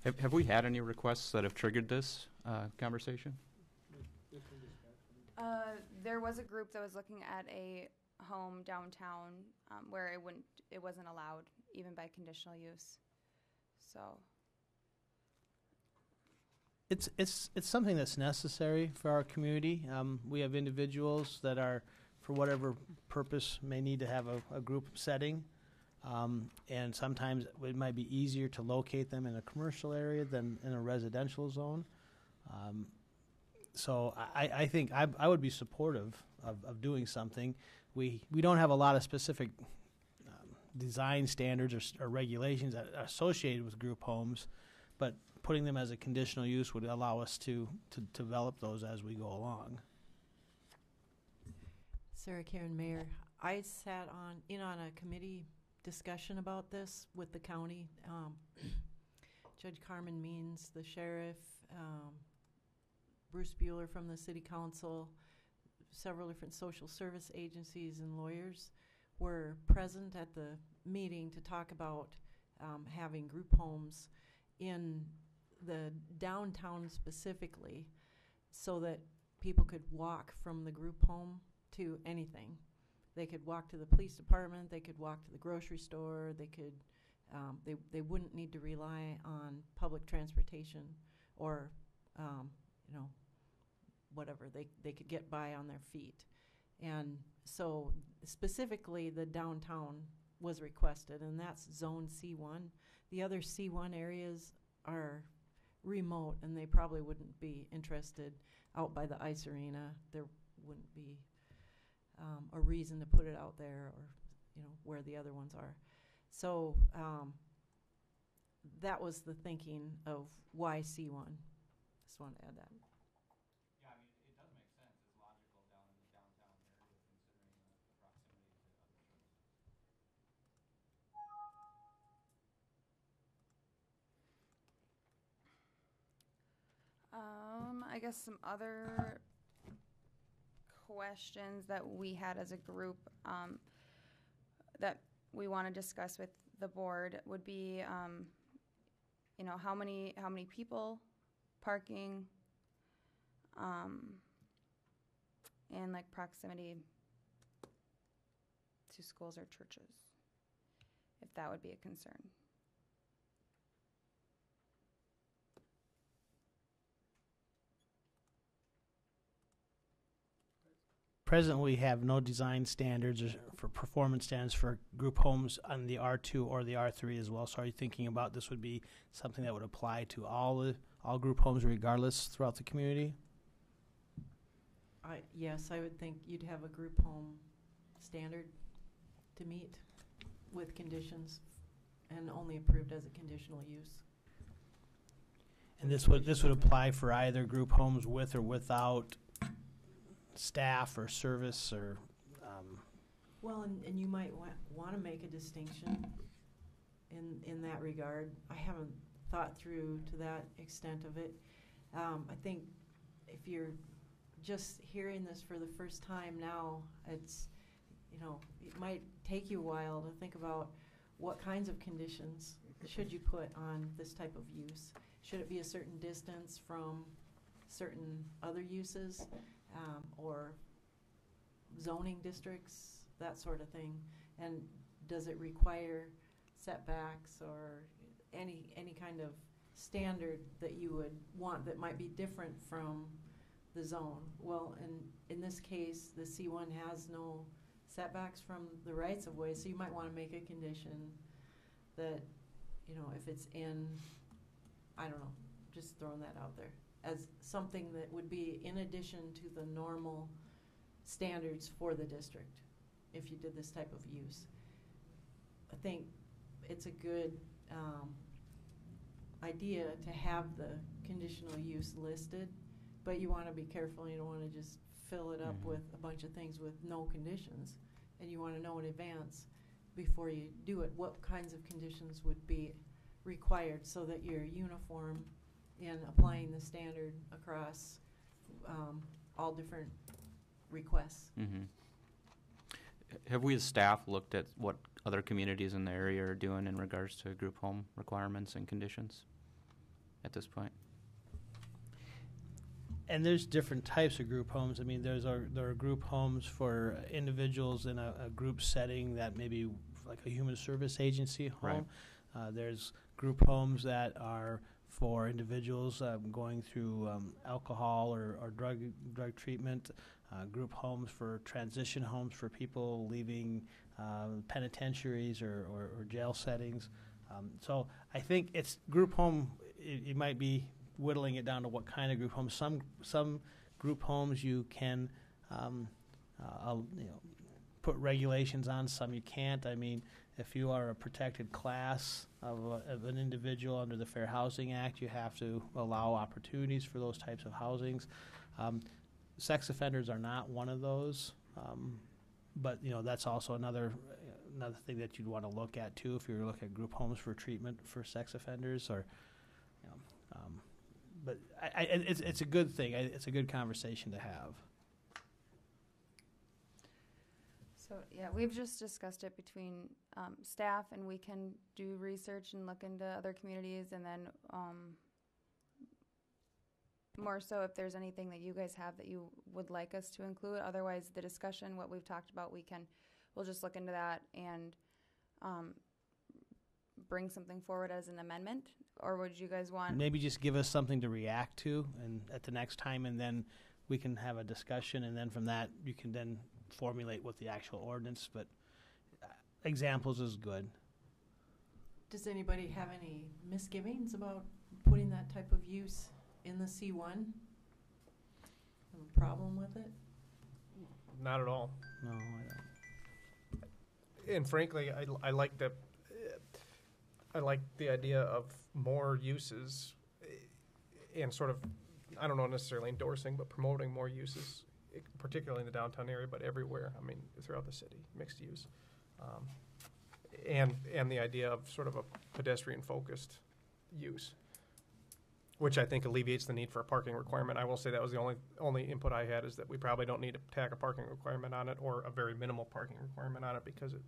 Have, have we had any requests that have triggered this uh, conversation? Uh, there was a group that was looking at a home downtown um, where it wouldn't, it wasn't allowed even by conditional use. So, It's, it's, it's something that's necessary for our community. Um, we have individuals that are, for whatever purpose, may need to have a, a group setting. Um, and sometimes it might be easier to locate them in a commercial area than in a residential zone. Um, so I, I think I, I would be supportive of, of doing something. We, we don't have a lot of specific um, design standards or, or regulations that are associated with group homes, but putting them as a conditional use would allow us to, to develop those as we go along. Sarah Karen Mayer. I sat on, in on a committee discussion about this with the county. Um, Judge Carmen Means, the sheriff, um, Bruce Bueller from the city council, several different social service agencies and lawyers were present at the meeting to talk about um, having group homes in the downtown specifically so that people could walk from the group home to anything. They could walk to the police department, they could walk to the grocery store, they could, um, they, they wouldn't need to rely on public transportation or, um, you know, whatever, they, they could get by on their feet. And so specifically, the downtown was requested, and that's zone C one. The other C one areas are remote, and they probably wouldn't be interested out by the ice arena. There wouldn't be um, a reason to put it out there, or you know where the other ones are. So um, that was the thinking of why C one. Just wanted to add that. Yeah, I mean, it does make sense. It's logical down in the downtown area considering the proximity to other shows. um, I guess some other questions that we had as a group um, that we want to discuss with the board would be, um, you know, how many how many people parking, um, and like proximity to schools or churches, if that would be a concern. Presently, we have no design standards or for performance standards for group homes on the R2 or the R3 as well. So are you thinking about this would be something that would apply to all the, all group homes regardless throughout the community? I, yes, I would think you'd have a group home standard to meet with conditions and only approved as a conditional use. And this would, this would apply for either group homes with or without staff or service or, um, Well, and, and you might wa- want to make a distinction in, in that regard. I haven't thought through to that extent of it. Um, I think if you're just hearing this for the first time now, it's, you know, it might take you a while to think about what kinds of conditions should you put on this type of use? Should it be a certain distance from certain other uses, um, or zoning districts, that sort of thing? And does it require setbacks or any, any kind of standard that you would want that might be different from the zone? Well, in, in this case, the C one has no setbacks from the rights of way, so you might wanna make a condition that, you know, if it's in, I don't know, just throwing that out there, as something that would be in addition to the normal standards for the district, if you did this type of use. I think it's a good, um, idea to have the conditional use listed, but you wanna be careful, you don't wanna just fill it up Mhm. with a bunch of things with no conditions. And you wanna know in advance, before you do it, what kinds of conditions would be required so that you're uniform in applying the standard across, um, all different requests. Mm-hmm. Have we as staff looked at what other communities in the area are doing in regards to group home requirements and conditions at this point? and there's different types of group homes. I mean, there's a, there are group homes for individuals in a, a group setting that maybe like a human service agency home. Right. Uh, there's group homes that are for individuals um, going through um, alcohol or, or drug drug treatment. Uh, group homes for transition homes for people leaving uh, penitentiaries or, or, or jail settings. Um, so I think it's group home. It, it might be whittling it down to what kind of group home. Some some group homes you can, um, uh, you know, put regulations on. Some you can't. I mean, if you are a protected class of, a, of an individual under the Fair Housing Act, you have to allow opportunities for those types of housings. Um, sex offenders are not one of those. Um, but you know that's also another another thing that you'd want to look at too if you're looking at group homes for treatment for sex offenders or you know, um, but I, I, it's it's a good thing. I, it's a good conversation to have. So, yeah, we've just discussed it between um, staff, and we can do research and look into other communities, and then um, more so if there's anything that you guys have that you would like us to include. Otherwise, the discussion, what we've talked about, we can, we'll just look into that and um, bring something forward as an amendment, or would you guys want? Maybe just give us something to react to, and at the next time, and then we can have a discussion, and then from that you can then formulate what the actual ordinance. But uh, examples is good. Does anybody have any misgivings about putting that type of use in the C one? Have a problem with it? Not at all. No, I don't. And frankly, I, I like the, I like the idea of more uses eh, and sort of, I don't know necessarily endorsing, but promoting more uses, particularly in the downtown area, but everywhere. I mean, throughout the city, mixed use. Um, and, and the idea of sort of a pedestrian focused use, which I think alleviates the need for a parking requirement. I will say that was the only, only input I had is that we probably don't need to tack a parking requirement on it or a very minimal parking requirement on it because it,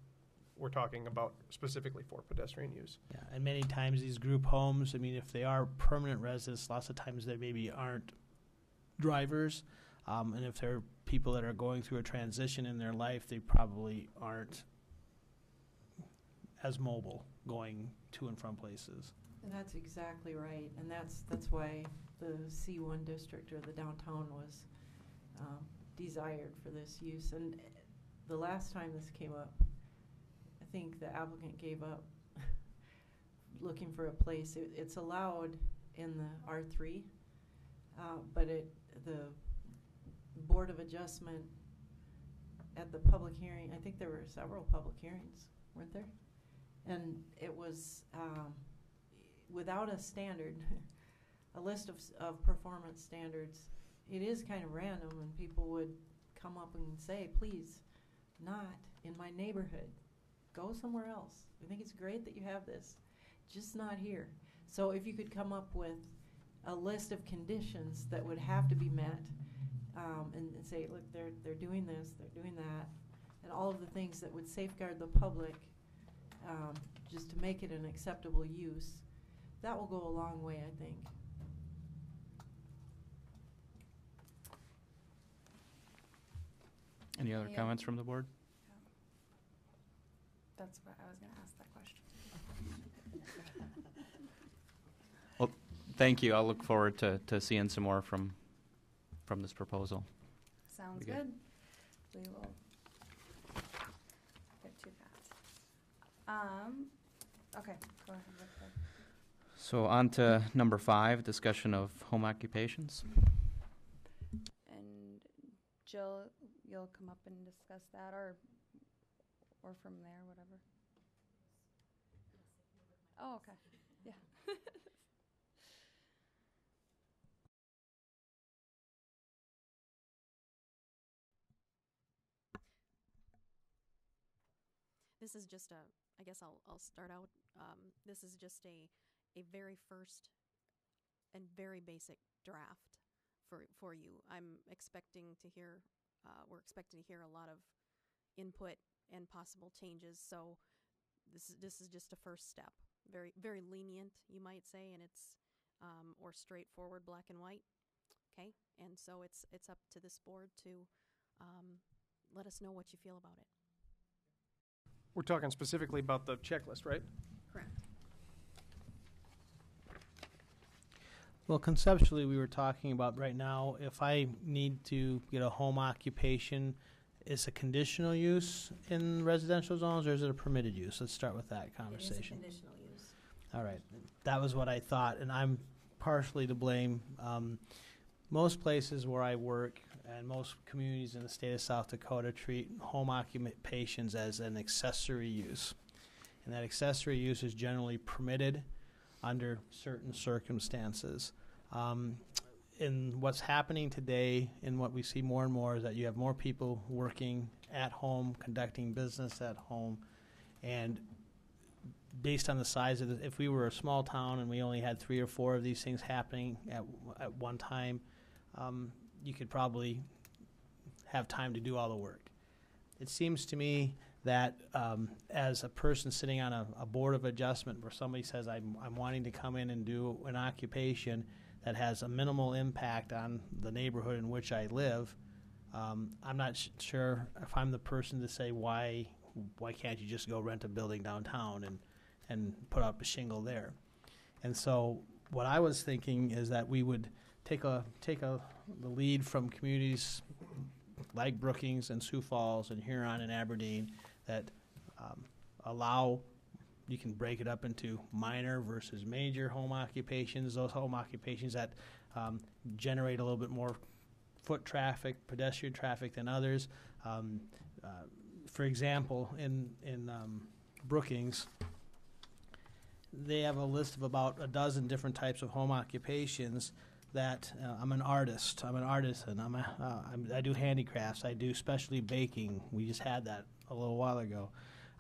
we're talking about specifically for pedestrian use. Yeah, and many times these group homes, I mean, if they are permanent residents, lots of times they maybe aren't drivers. Um, and if there are people that are going through a transition in their life, they probably aren't as mobile going to and from places. And that's exactly right, and that's, that's why the C one district or the downtown was, um, desired for this use. And the last time this came up, I think the applicant gave up looking for a place. It, it's allowed in the R three, uh, but it, the Board of Adjustment at the public hearing, I think there were several public hearings, weren't there? And it was, um, without a standard, a list of, of performance standards, it is kind of random and people would come up and say, please, not in my neighborhood. Go somewhere else. I think it's great that you have this, just not here. So if you could come up with a list of conditions that would have to be met, um, and, and say, look, they're, they're doing this, they're doing that, and all of the things that would safeguard the public, um, just to make it an acceptable use, that will go a long way, I think. Any other Any oth- comments from the board? That's what I was going to ask that question. Well, thank you. I'll look forward to, to seeing some more from, from this proposal. Sounds good. good. We will get to that. Um, okay, go ahead. So on to number five, discussion of home occupations. And Jill, you'll come up and discuss that, or, or from there, whatever. Oh, okay, yeah. This is just a, I guess I'll, I'll start out, um, this is just a, a very first and very basic draft for, for you. I'm expecting to hear, uh, we're expecting to hear a lot of input and possible changes, so this is, this is just a first step. Very, very lenient, you might say, and it's, um, or straightforward, black and white. Okay, And so it's, it's up to this board to, um, let us know what you feel about it. We're talking specifically about the checklist, right? Correct. Well, conceptually, we were talking about right now, if I need to get a home occupation, is a conditional use in residential zones or is it a permitted use? Let's start with that conversation. conditional use. All right, that was what I thought, and I'm partially to blame. Um, most places where I work and most communities in the state of South Dakota treat home occupations as an accessory use. And that accessory use is generally permitted under certain circumstances. Um, in what's happening today, and what we see more and more, is that you have more people working at home, conducting business at home, and based on the size of the, if we were a small town and we only had three or four of these things happening at, at one time, um, you could probably have time to do all the work. It seems to me that um, as a person sitting on a, a board of adjustment where somebody says, I'm, I'm wanting to come in and do an occupation that has a minimal impact on the neighborhood in which I live, um, I'm not sh- sure if I'm the person to say why why can't you just go rent a building downtown and and put up a shingle there. And so what I was thinking is that we would take a take a the lead from communities like Brookings and Sioux Falls and Huron and Aberdeen that um, allow you can break it up into minor versus major home occupations. Those home occupations that um, generate a little bit more foot traffic, pedestrian traffic than others. Um, uh, for example, in in um, Brookings, they have a list of about a dozen different types of home occupations that uh, I'm an artist, I'm an artisan, I'm a, uh, I'm, I do handicrafts, I do specialty baking. We just had that a little while ago.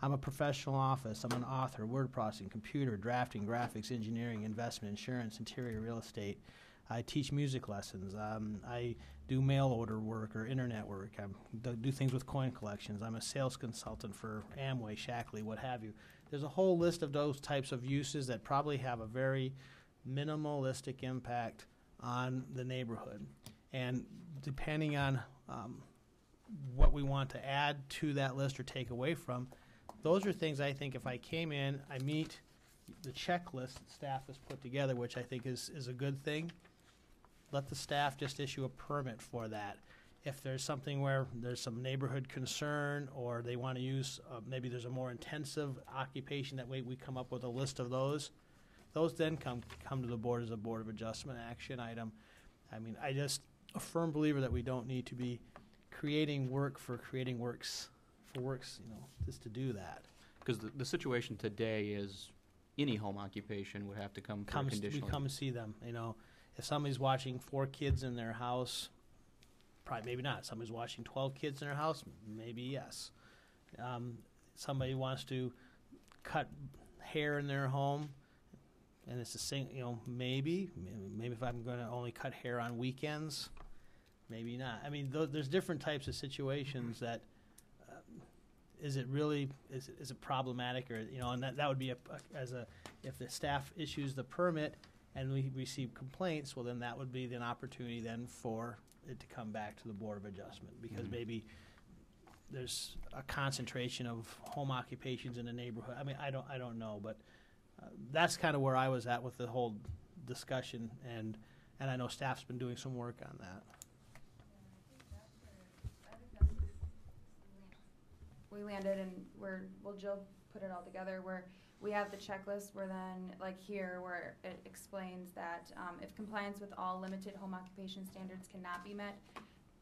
I'm a professional office, I'm an author, word processing, computer, drafting, graphics, engineering, investment, insurance, interior real estate. I teach music lessons. Um, I do mail order work or internet work. I do, things with coin collections. I'm a sales consultant for Amway, Shaklee, what have you. There's a whole list of those types of uses that probably have a very minimalistic impact on the neighborhood. And depending on um, what we want to add to that list or take away from, those are things I think if I came in, I meet the checklist that staff has put together, which I think is, is a good thing. Let the staff just issue a permit for that. If there's something where there's some neighborhood concern or they want to use, uh, maybe there's a more intensive occupation, that way we come up with a list of those. Those then come, come to the board as a Board of Adjustment action item. I mean, I just, a firm believer that we don't need to be creating work for creating works, for works, you know, just to do that. Because the, the situation today is any home occupation would have to come for a Comes, we conditional. come and see them, you know. If somebody's watching four kids in their house, probably maybe not. Somebody's watching twelve kids in their house, maybe yes. Um, somebody wants to cut hair in their home, and it's a sing, you know, maybe, maybe if I'm going to only cut hair on weekends, maybe not. I mean, th- there's different types of situations that. Uh, is it really is it, is it problematic or you know and that, that would be a, a as a if the staff issues the permit and we receive complaints well then that would be an opportunity then for it to come back to the board of adjustment because Mhm. maybe there's a concentration of home occupations in the neighborhood i mean i don't i don't know but that's kind of where i was at with the whole discussion and and i know staff's been doing some work on that. We landed and we're well Jill put it all together where we have the checklist where then like here where it explains that um, if compliance with all limited home occupation standards cannot be met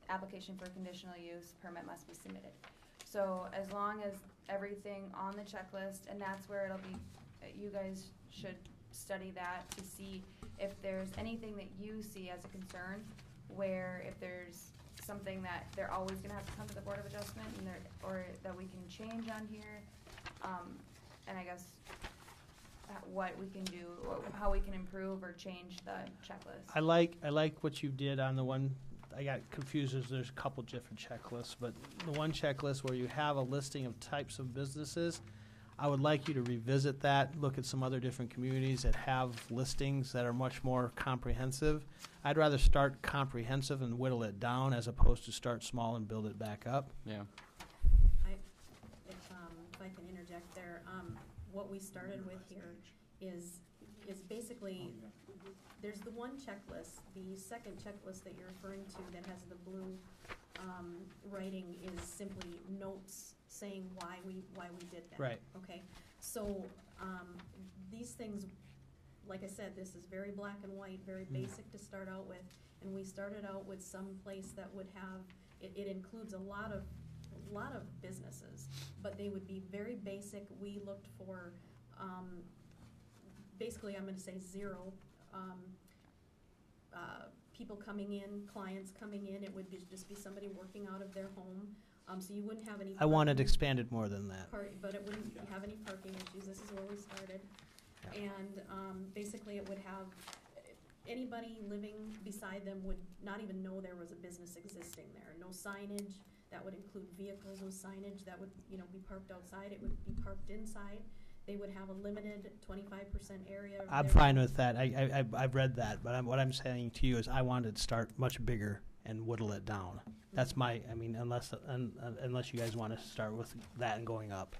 application for conditional use permit must be submitted. So as long as everything on the checklist and that's where it'll be you guys should study that to see if there's anything that you see as a concern where if there's something that they're always gonna have to come to the Board of Adjustment and there, or that we can change on here. Um, and I guess uh, what we can do, or how we can improve or change the checklist. I like I like what you did on the one. I got confused as there's a couple different checklists, but the one checklist where you have a listing of types of businesses, I would like you to revisit that, look at some other different communities that have listings that are much more comprehensive. I'd rather start comprehensive and whittle it down as opposed to start small and build it back up. Yeah. I, if, um, if I can interject there, um, what we started with here is, is basically, there's the one checklist, the second checklist that you're referring to that has the blue, um, writing is simply notes saying why we, why we did that. Right. Okay, so, um, these things, like I said, this is very black and white, very Mm. basic to start out with. And we started out with some place that would have, it, it includes a lot of, a lot of businesses, but they would be very basic. We looked for, um, basically, I'm gonna say zero, um, uh, people coming in, clients coming in. It would be, just be somebody working out of their home. Um, so you wouldn't have any. I want it parking expanded more than that. par- but it wouldn't have any parking issues, this is where we started. And, um, basically it would have, anybody living beside them would not even know there was a business existing there. No signage, that would include vehicles with signage, that would, you know, be parked outside, it would be parked inside. They would have a limited twenty-five percent area. of I'm their- fine with that. I, I, I've- I've read that, but I'm, what I'm saying to you is I wanted to start much bigger and whittle it down. That's my, I mean, unless, un, un- unless you guys want to start with that and going up.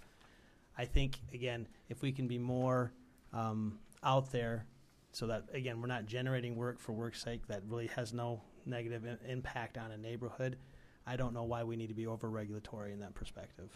I think, again, if we can be more, um, out there, so that, again, we're not generating work for work's sake that really has no negative i- impact on a neighborhood, I don't know why we need to be over-regulatory in that perspective.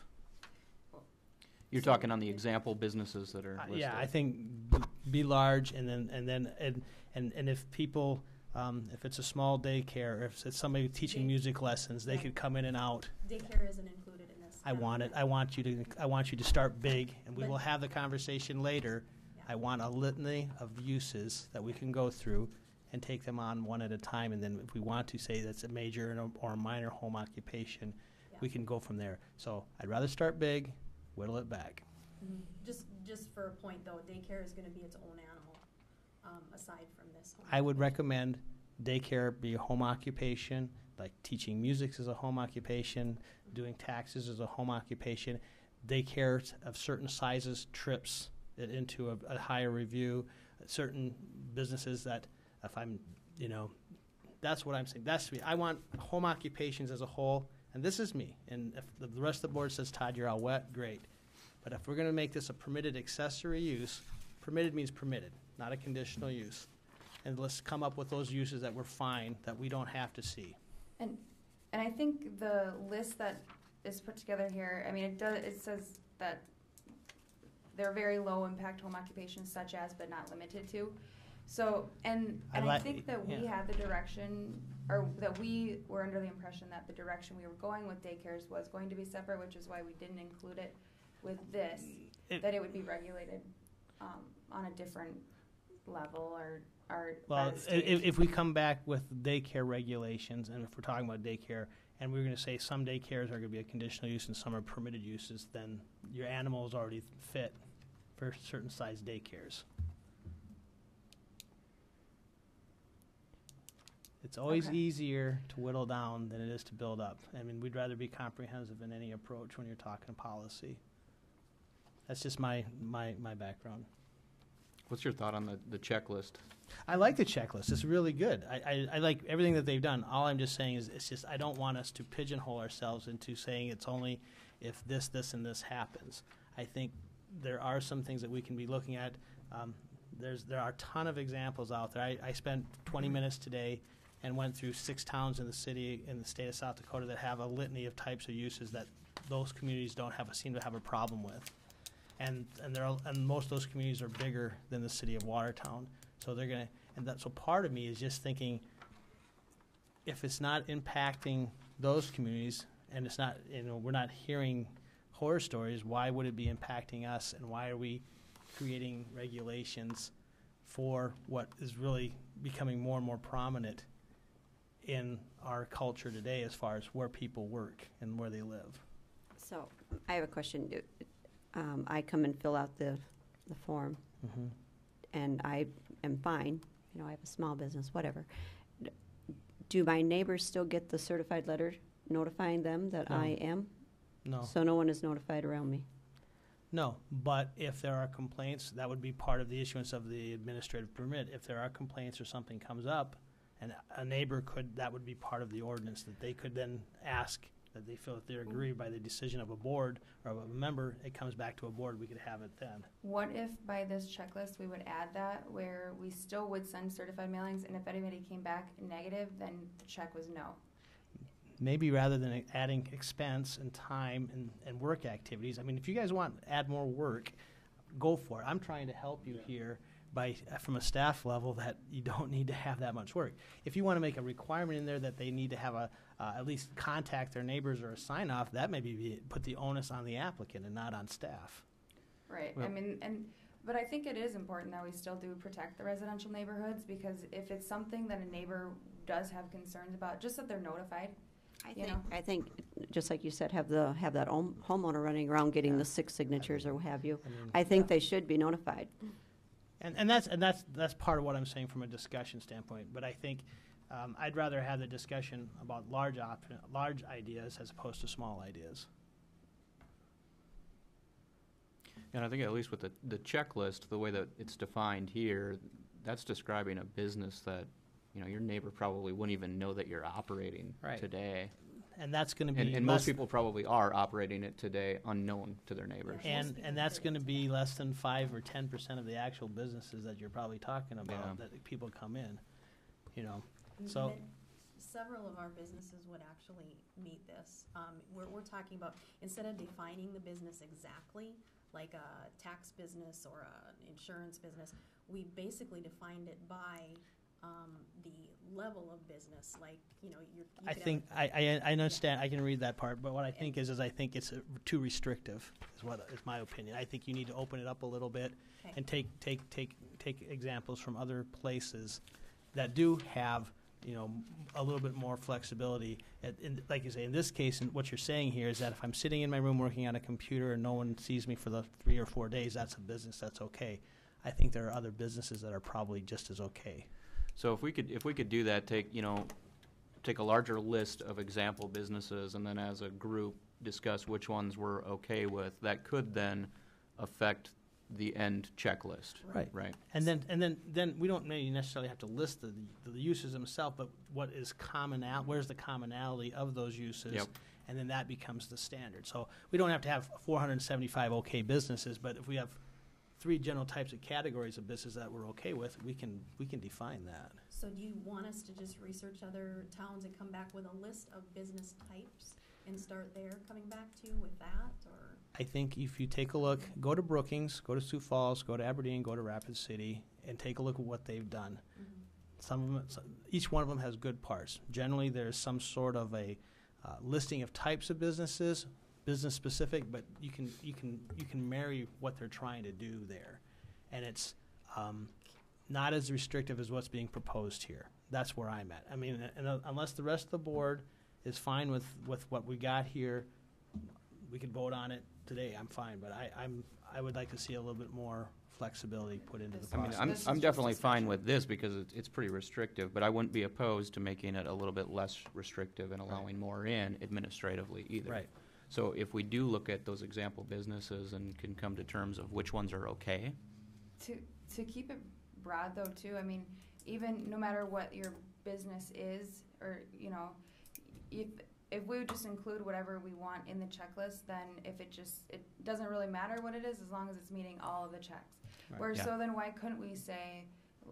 You're talking on the example businesses that are Uh, listed. Yeah, I think b- be large and then, and then, and, and, and if people, um, if it's a small daycare, or if it's somebody teaching Day- music lessons, they could come in and out. Daycare isn't included in this. I want it, I want you to, I want you to start big, and we But- will have the conversation later. I want a litany of uses that we can go through and take them on one at a time, and then if we want to say that's a major and a- or a minor home occupation, we Yeah. can go from there. So I'd rather start big, whittle it back. Mhm. Just, just for a point though, daycare is gonna be its own animal, um, aside from this. I would recommend daycare be a home occupation, like teaching music is a home occupation, doing taxes is a home occupation. Daycare of certain sizes trips it into a, a higher review. Certain businesses that, if I'm, you know, that's what I'm saying. That's me. I want home occupations as a whole, and this is me. And if the the rest of the board says, Todd, you're all wet, great. But if we're going to make this a permitted accessory use, permitted means permitted, not a conditional use and let's come up with those uses that we're fine, that we don't have to see. And, and I think the list that is put together here, I mean, it does, it says that they're very low impact home occupations such as, but not limited to. So, and, I and I like- think that we yeah. had the direction, or that we were under the impression that the direction we were going with daycares was going to be separate, which is why we didn't include it with this, It- that it would be regulated, um, on a different level or, by Well, if, if we come back with daycare regulations, and if we're talking about daycare, and we're gonna say some daycares are gonna be a conditional use and some are permitted uses, then your animal is already fit for certain size daycares. It's always Okay. easier to whittle down than it is to build up. I mean, we'd rather be comprehensive in any approach when you're talking policy. That's just my, my, my background. What's your thought on the, the checklist? I like the checklist. It's really good. I, I, I like everything that they've done. All I'm just saying is, it's just I don't want us to pigeonhole ourselves into saying it's only if this, this, and this happens. I think there are some things that we can be looking at. Um, there's there are a ton of examples out there. I, I spent 20 minutes today and went through six towns in the city in the state of South Dakota that have a litany of types of uses that those communities don't have a, seem to have a problem with and and they're and most of those communities are bigger than the city of Watertown. So they're gonna and that so part of me is just thinking if it's not impacting those communities and it's not you know we're not hearing horror stories, why would it be impacting us and why are we creating regulations for what is really becoming more and more prominent in our culture today as far as where people work and where they live? So, I have a question. Do- Um, I come and fill out the, the form, Mm-hmm. and I am fine, you know, I have a small business, whatever. D- Do my neighbors still get the certified letter notifying them that No. I am? No. So no one is notified around me? No, but if there are complaints, that would be part of the issuance of the administrative permit. If there are complaints or something comes up, and a neighbor could, that would be part of the ordinance, that they could then ask that they feel that they're aggrieved by the decision of a board or of a member, it comes back to a board, we could have it then. What if by this checklist, we would add that where we still would send certified mailings, and if anybody came back negative, then the check was no? maybe rather than adding expense and time and, and work activities, I mean, if you guys want to add more work, go for it. I'm trying to help you here by, from a staff level, that you don't need to have that much work. If you want to make a requirement in there that they need to have a, uh, at least contact their neighbors or a sign off, that maybe be, put the onus on the applicant and not on staff. Right, I mean, and, but I think it is important that we still do protect the residential neighborhoods, because if it's something that a neighbor does have concerns about, just that they're notified. I think, know? I think, just like you said, have the, have that home- homeowner running around getting the six signatures or what have you. I mean, I think they should be notified. And, and that's, and that's, that's part of what I'm saying from a discussion standpoint, but I think, um, I'd rather have the discussion about large op, large ideas as opposed to small ideas. And I think at least with the, the checklist, the way that it's defined here, that's describing a business that, you know, your neighbor probably wouldn't even know that you're operating Right. today. And that's gonna be and less- most people probably are operating it today unknown to their neighbors. And, and that's gonna be less than five or ten percent of the actual businesses that you're probably talking Yeah. about, that people come in, you know, And so. Several of our businesses would actually meet this. Um, we're, we're talking about, instead of defining the business exactly, like a tax business or an insurance business, we basically defined it by, um, the level of business, like, you know, you're. you I could have think, I, I, I understand, I can read that part, but what I think is, is I think it's uh, too restrictive, is what, is my opinion. I think you need to open it up a little bit Okay. and take, take, take, take examples from other places that do have, you know, a little bit more flexibility. Like you say, in this case, and what you're saying here is that if I'm sitting in my room working on a computer and no one sees me for the three or four days, that's a business, that's okay. I think there are other businesses that are probably just as okay. So if we could, if we could do that, take, you know, take a larger list of example businesses and then as a group discuss which ones we're okay with, that could then affect the end checklist. Right. Right. And then, and then, then we don't maybe necessarily have to list the, the uses themselves, but what is common out, where's the commonality of those uses? Yep. And then that becomes the standard. So we don't have to have four hundred and seventy-five okay businesses, but if we have three general types of categories of business that we're okay with, we can, we can define that. So do you want us to just research other towns and come back with a list of business types and start there, coming back to you with that, or? I think if you take a look, go to Brookings, go to Sioux Falls, go to Aberdeen, go to Rapid City, and take a look at what they've done. Some of them, some- each one of them has good parts. Generally, there's some sort of a uh, listing of types of businesses, business specific, but you can you can you can marry what they're trying to do there, and it's um, not as restrictive as what's being proposed here. That's where I'm at. I mean, and, uh, unless the rest of the board is fine with with what we got here, we could vote on it today. I'm fine, but I, I'm I would like to see a little bit more flexibility put into the I mean, process. I'm, This is I'm just definitely fine discussion. with this because it's, it's pretty restrictive, but I wouldn't be opposed to making it a little bit less restrictive and allowing more in administratively either. Right. So if we do look at those example businesses and can come to terms of which ones are okay, To, to keep it broad though too, I mean, even no matter what your business is, or, you know, if, if we would just include whatever we want in the checklist, then if it just, it doesn't really matter what it is, as long as it's meeting all of the checks. Right. Where, Yeah. so then why couldn't we say,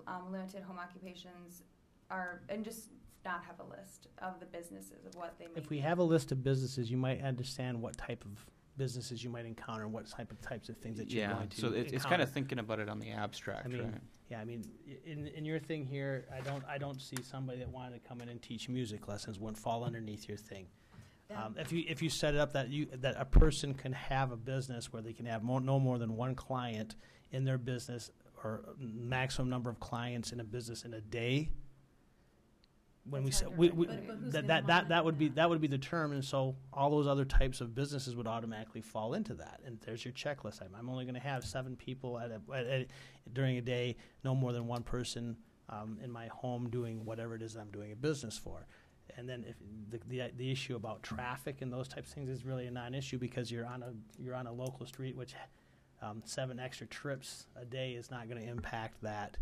um, limited home occupations are, and just not have a list of the businesses of what they may If we have a list of businesses, you might understand what type of businesses you might encounter and what type of types of things that you're yeah, going to so it, it's kind of thinking about it on the abstract, I mean, right? yeah, I mean, in, in your thing here, I don't, I don't see somebody that wanted to come in and teach music lessons wouldn't fall underneath your thing. Um, if you, if you set it up that you, that a person can have a business where they can have more, no more than one client in their business or maximum number of clients in a business in a day, when we say, we, we. But- but who's that, gonna that, that, that monitor would be, that? that would be the term, and so all those other types of businesses would automatically fall into that, and there's your checklist. I'm, I'm only gonna have seven people at a, at, during a day, no more than one person, um, in my home doing whatever it is I'm doing a business for. And then if, the, the, the issue about traffic and those types of things is really a non-issue because you're on a, you're on a local street, which um, seven extra trips a day is not going to impact that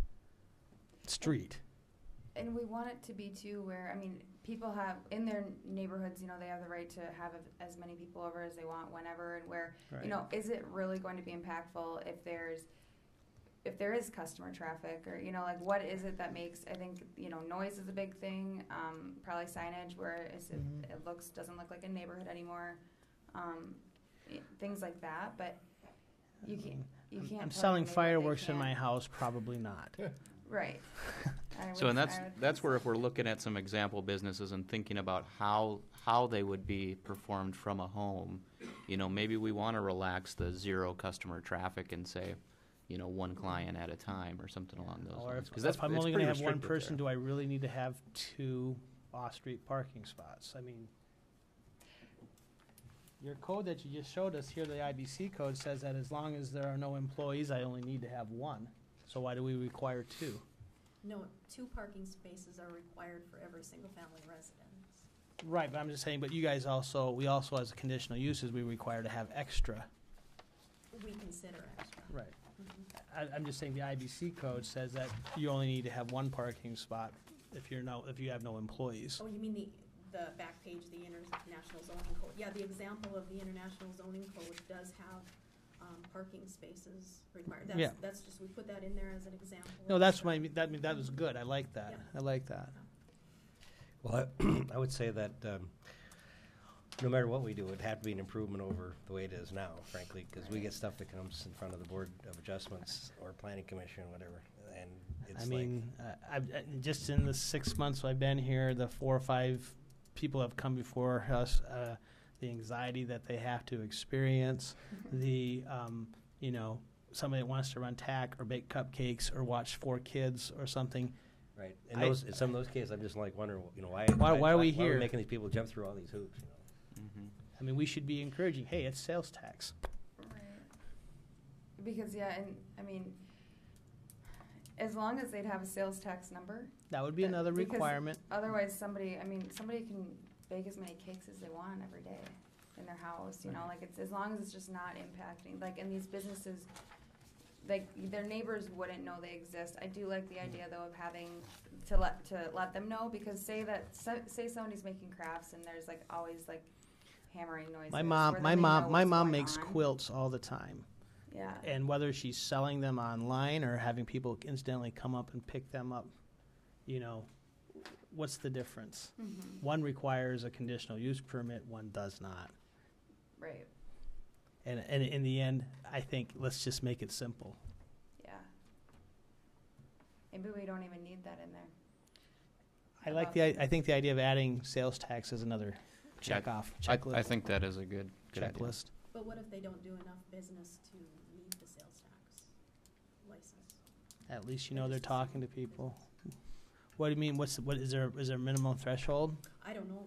street. And we want it to be too where, I mean, people have, in their neighborhoods, you know, they have the right to have as many people over as they want whenever and where, Right. you know, is it really going to be impactful if there's, if there is customer traffic or, you know, like what is it that makes, I think, you know, noise is a big thing, um, probably signage where it's, it, it looks, doesn't look like a neighborhood anymore, um, things like that, but you can't, you I'm- can't. I'm your selling fireworks in my house, probably not. Right. I So, would- and that's, I would that's where if we're looking at some example businesses and thinking about how, how they would be performed from a home, you know, maybe we want to relax the zero customer traffic and say, you know, one client at a time or something along those Or lines. if, 'Cause that's, if I'm it's only going to pretty have one restrictive person, there. do I really need to have two off-street parking spots? I mean, your code that you just showed us here, the IBC code says that as long as there are no employees, I only need to have one. So why do we require two? No, two parking spaces are required for every single-family residence. Right, but I'm just saying, but you guys also, we also, as a conditional uses, we require to have extra. We consider extra. Right. Mhm. I, I'm just saying the IBC code says that you only need to have one parking spot if you're no, if you have no employees. Oh, you mean the, the back page, the International Zoning Code? Yeah, the example of the International Zoning Code does have, um, parking spaces required. Yeah. That's, that's just, we put that in there as an example. No, that's my, that, mean, that was good, I like that, Yeah. I like that. Well, I, I would say that um, no matter what we do, it'd have to be an improvement over the way it is now, frankly, because we get stuff that comes in front of the Board of Adjustments or Planning Commission, whatever, and I it's like, mean, uh, I've, uh, just in the six months I've been here, the four or five people have come before us, uh, the anxiety that they have to experience, the, um, you know, somebody that wants to run tack or bake cupcakes or watch four kids or something. right, in I- those, in some of those cases, I'm just like wondering, you know, why? Why- why are we Why are here? we making these people jump through all these hoops, you know? Mhm. I mean, we should be encouraging, hey, it's sales tax. Right. Because, yeah, and, I mean, as long as they'd have a sales tax number. That would be another requirement. Otherwise, somebody, I mean, somebody can bake as many cakes as they want every day in their house, you know, like, it's, as long as it's just not impacting, like, and these businesses, like, their neighbors wouldn't know they exist. I do like the mm. idea, though, of having, to let, to let them know, because say that, so- say somebody's making crafts and there's like always like hammering noises. My mom, my then they know mom, my mom makes on. quilts all the time. Yeah. And whether she's selling them online or having people incidentally come up and pick them up, you know, what's the difference? Mhm. One requires a conditional use permit, one does not. Right, And, and in the end, I think let's just make it simple. yeah. Maybe we don't even need that in there. I like the, I I think the idea of adding sales tax is another Yeah, check off, I, checklist. I think that is a good, good idea. Checklist. But what if they don't do enough business to need the sales tax license? At least you know they're talking to people. What do you mean, What's what is there, is there a minimum threshold? I don't know,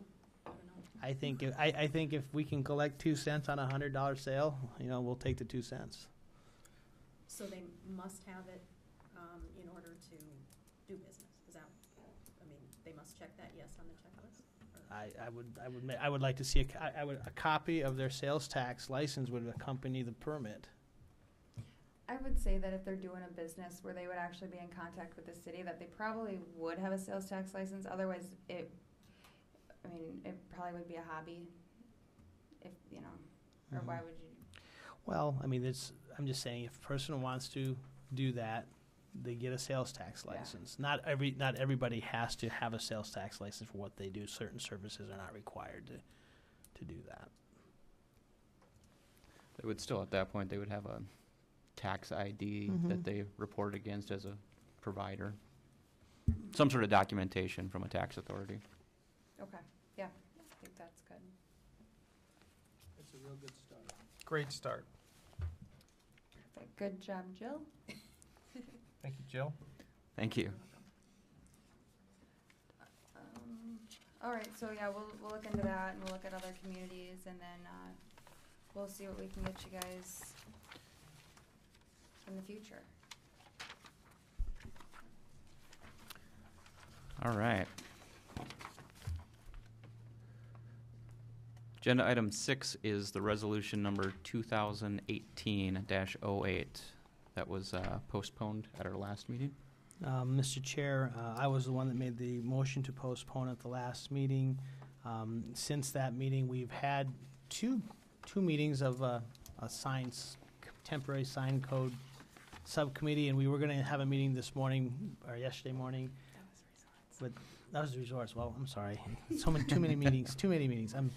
I don't know. I think, if- I, I think if we can collect two cents on a hundred dollar sale, you know, we'll take the two cents. So they must have it, um, in order to do business, is that, I mean, they must check that yes on the checklist? I, I would, I would, ma- I would like to see a, co- I, I would, a copy of their sales tax license would accompany the permit. I would say that if they're doing a business where they would actually be in contact with the city, that they probably would have a sales tax license, otherwise it, I mean, it probably would be a hobby. If, you know, or why Mhm. would you, Well, I mean, it's, I'm just saying, if a person wants to do that, they get a sales tax Yeah. license. Not every, not everybody has to have a sales tax license for what they do. Certain services are not required to, to do that. They would still, at that point, they would have a tax ID that they report against as a provider. Some sort of documentation from a tax authority. okay, yeah, I think that's good. It's a real good start. Great start. Perfect. Good job, Jill. Thank you, Jill. Thank you. Um, all right, so yeah, we'll, we'll look into that and we'll look at other communities and then, uh, we'll see what we can get you guys in the future. All right. Agenda item six is the resolution number 2018-08 that was uh, postponed at our last meeting. Um, Mr. Chair, uh, I was the one that made the motion to postpone at the last meeting. Um, Since that meeting, we've had two, two meetings of uh, a signs, temporary sign code subcommittee, and we were going to have a meeting this morning, or yesterday morning. But that was the resorts, well, I'm sorry. So many, too many meetings, too many meetings. Um,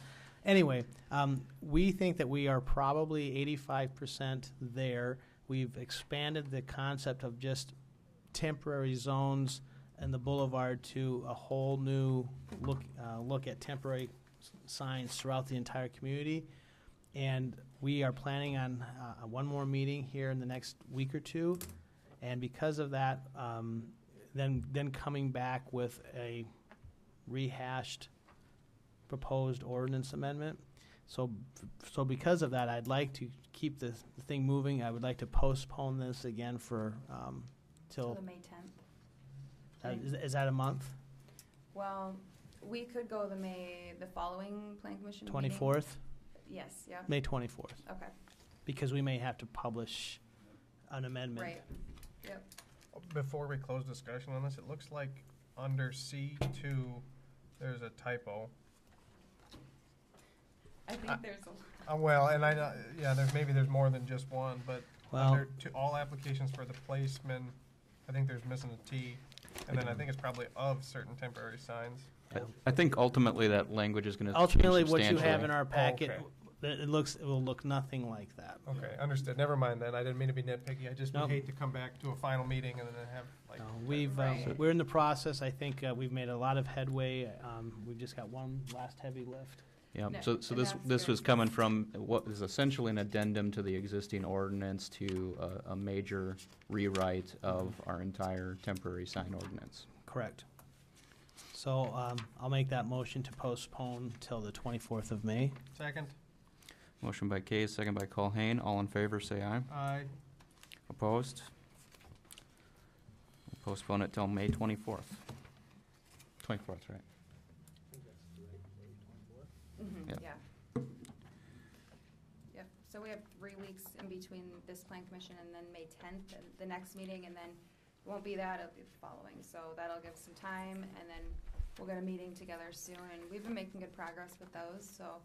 Anyway, um, we think that we are probably eighty-five percent there. We've expanded the concept of just temporary zones and the boulevard to a whole new look, uh, look at temporary s- signs throughout the entire community. And we are planning on, uh, one more meeting here in the next week or two. And because of that, um, then, then coming back with a rehashed proposed ordinance amendment. So, so because of that, I'd like to keep the, thing moving. I would like to postpone this again for, um, Till the May tenth. uh, is, is that a month? Well, we could go the May, the following plan commission meeting. Twenty-fourth? Yes, yeah. May twenty-fourth, Okay, because we may have to publish an amendment. right, yep. Before we close discussion on this, it looks like under C two, there's a typo. I Uh, think there's a, Uh, well, and I, know- yeah, there's, maybe there's more than just one, but Well- under to all applications for the placement, I think there's missing a T. And then I think it's probably of certain temporary signs. I- I think ultimately that language is going to change Ultimately, what you have in our packet, okay. it it looks, it will look nothing like that. Okay, understood. Never mind then. I didn't mean to be nitpicky. I just would Nope. hate to come back to a final meeting and then have like. No, We've, uh, Right. we're in the process. I think uh, we've made a lot of headway. Um, We've just got one last heavy lift. Yeah, No, so, so and this, that's this was it coming from what is essentially an addendum to the existing ordinance to a, a major rewrite of our entire temporary sign ordinance. Correct. So um, I'll make that motion to postpone till the 24th of May. Second, Motion by Kays, second by Colhane. All in favor, say aye. aye. Opposed? We'll Postpone it till May twenty-fourth. Twenty-fourth, right? mhm, Yep. yeah. Yep, so we have three weeks in between this plan commission and then May tenth, and the next meeting, and then it won't be that, it'll be the following, so that'll give some time, and then we'll get a meeting together soon, and we've been making good progress with those, so,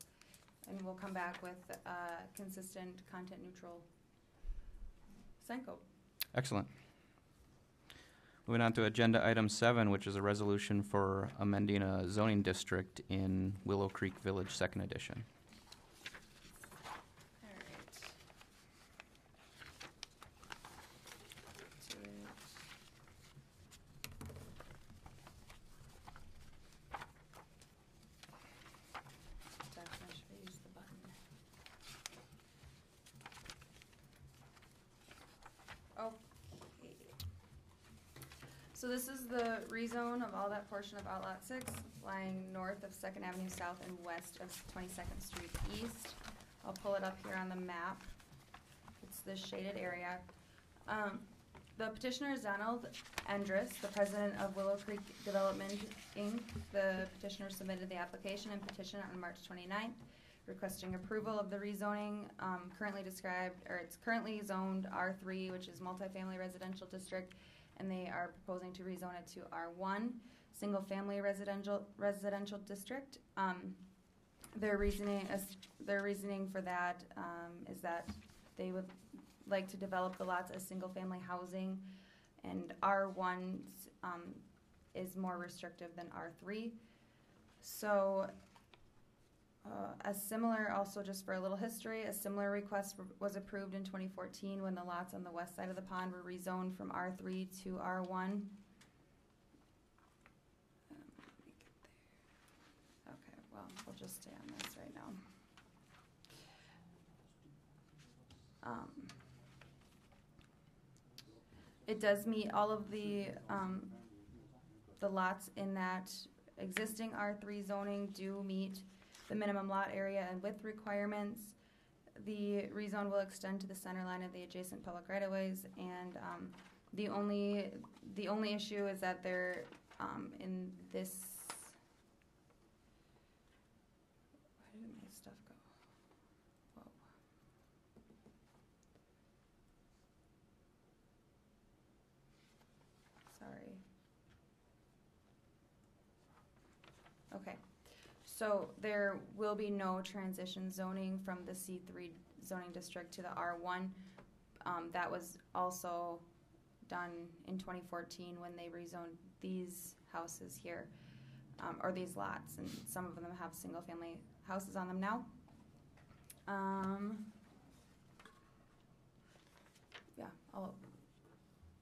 and we'll come back with, uh, consistent, content-neutral code. Excellent. Moving on to agenda item seven, which is a resolution for amending a zoning district in Willow Creek Village, second addition. All right. To it. Definitely should have used the button. Okay. So this is the rezone of all that portion of Outlot Six, lying north of Second Avenue South and west of Twenty-second Street East. I'll pull it up here on the map. It's this shaded area. Um, the petitioner is Donald Endris, the president of Willow Creek Development, Inc. The petitioner submitted the application and petition on March 29th, requesting approval of the rezoning, um, currently described, or it's currently zoned R three, which is multifamily residential district, and they are proposing to rezone it to R one, single-family residential, residential district. Um, their reasoning, as, their reasoning for that, um, is that they would like to develop the lots as single-family housing, and R one, um, is more restrictive than R three. So, uh, a similar, also just for a little history, a similar request was approved in twenty fourteen when the lots on the west side of the pond were rezoned from R three to R one. Okay, well, we'll just stay on this right now. Um, It does meet all of the, um, the lots in that existing R three zoning do meet the minimum lot area and width requirements. The rezone will extend to the center line of the adjacent public right-of-ways, and um, the only, the only issue is that there, um, in this, where did my stuff go? Whoa. Sorry. Okay. So there will be no transition zoning from the C three zoning district to the R one. Um, that was also done in twenty fourteen when they rezoned these houses here, um, or these lots, and some of them have single-family houses on them now. Um, yeah, I'll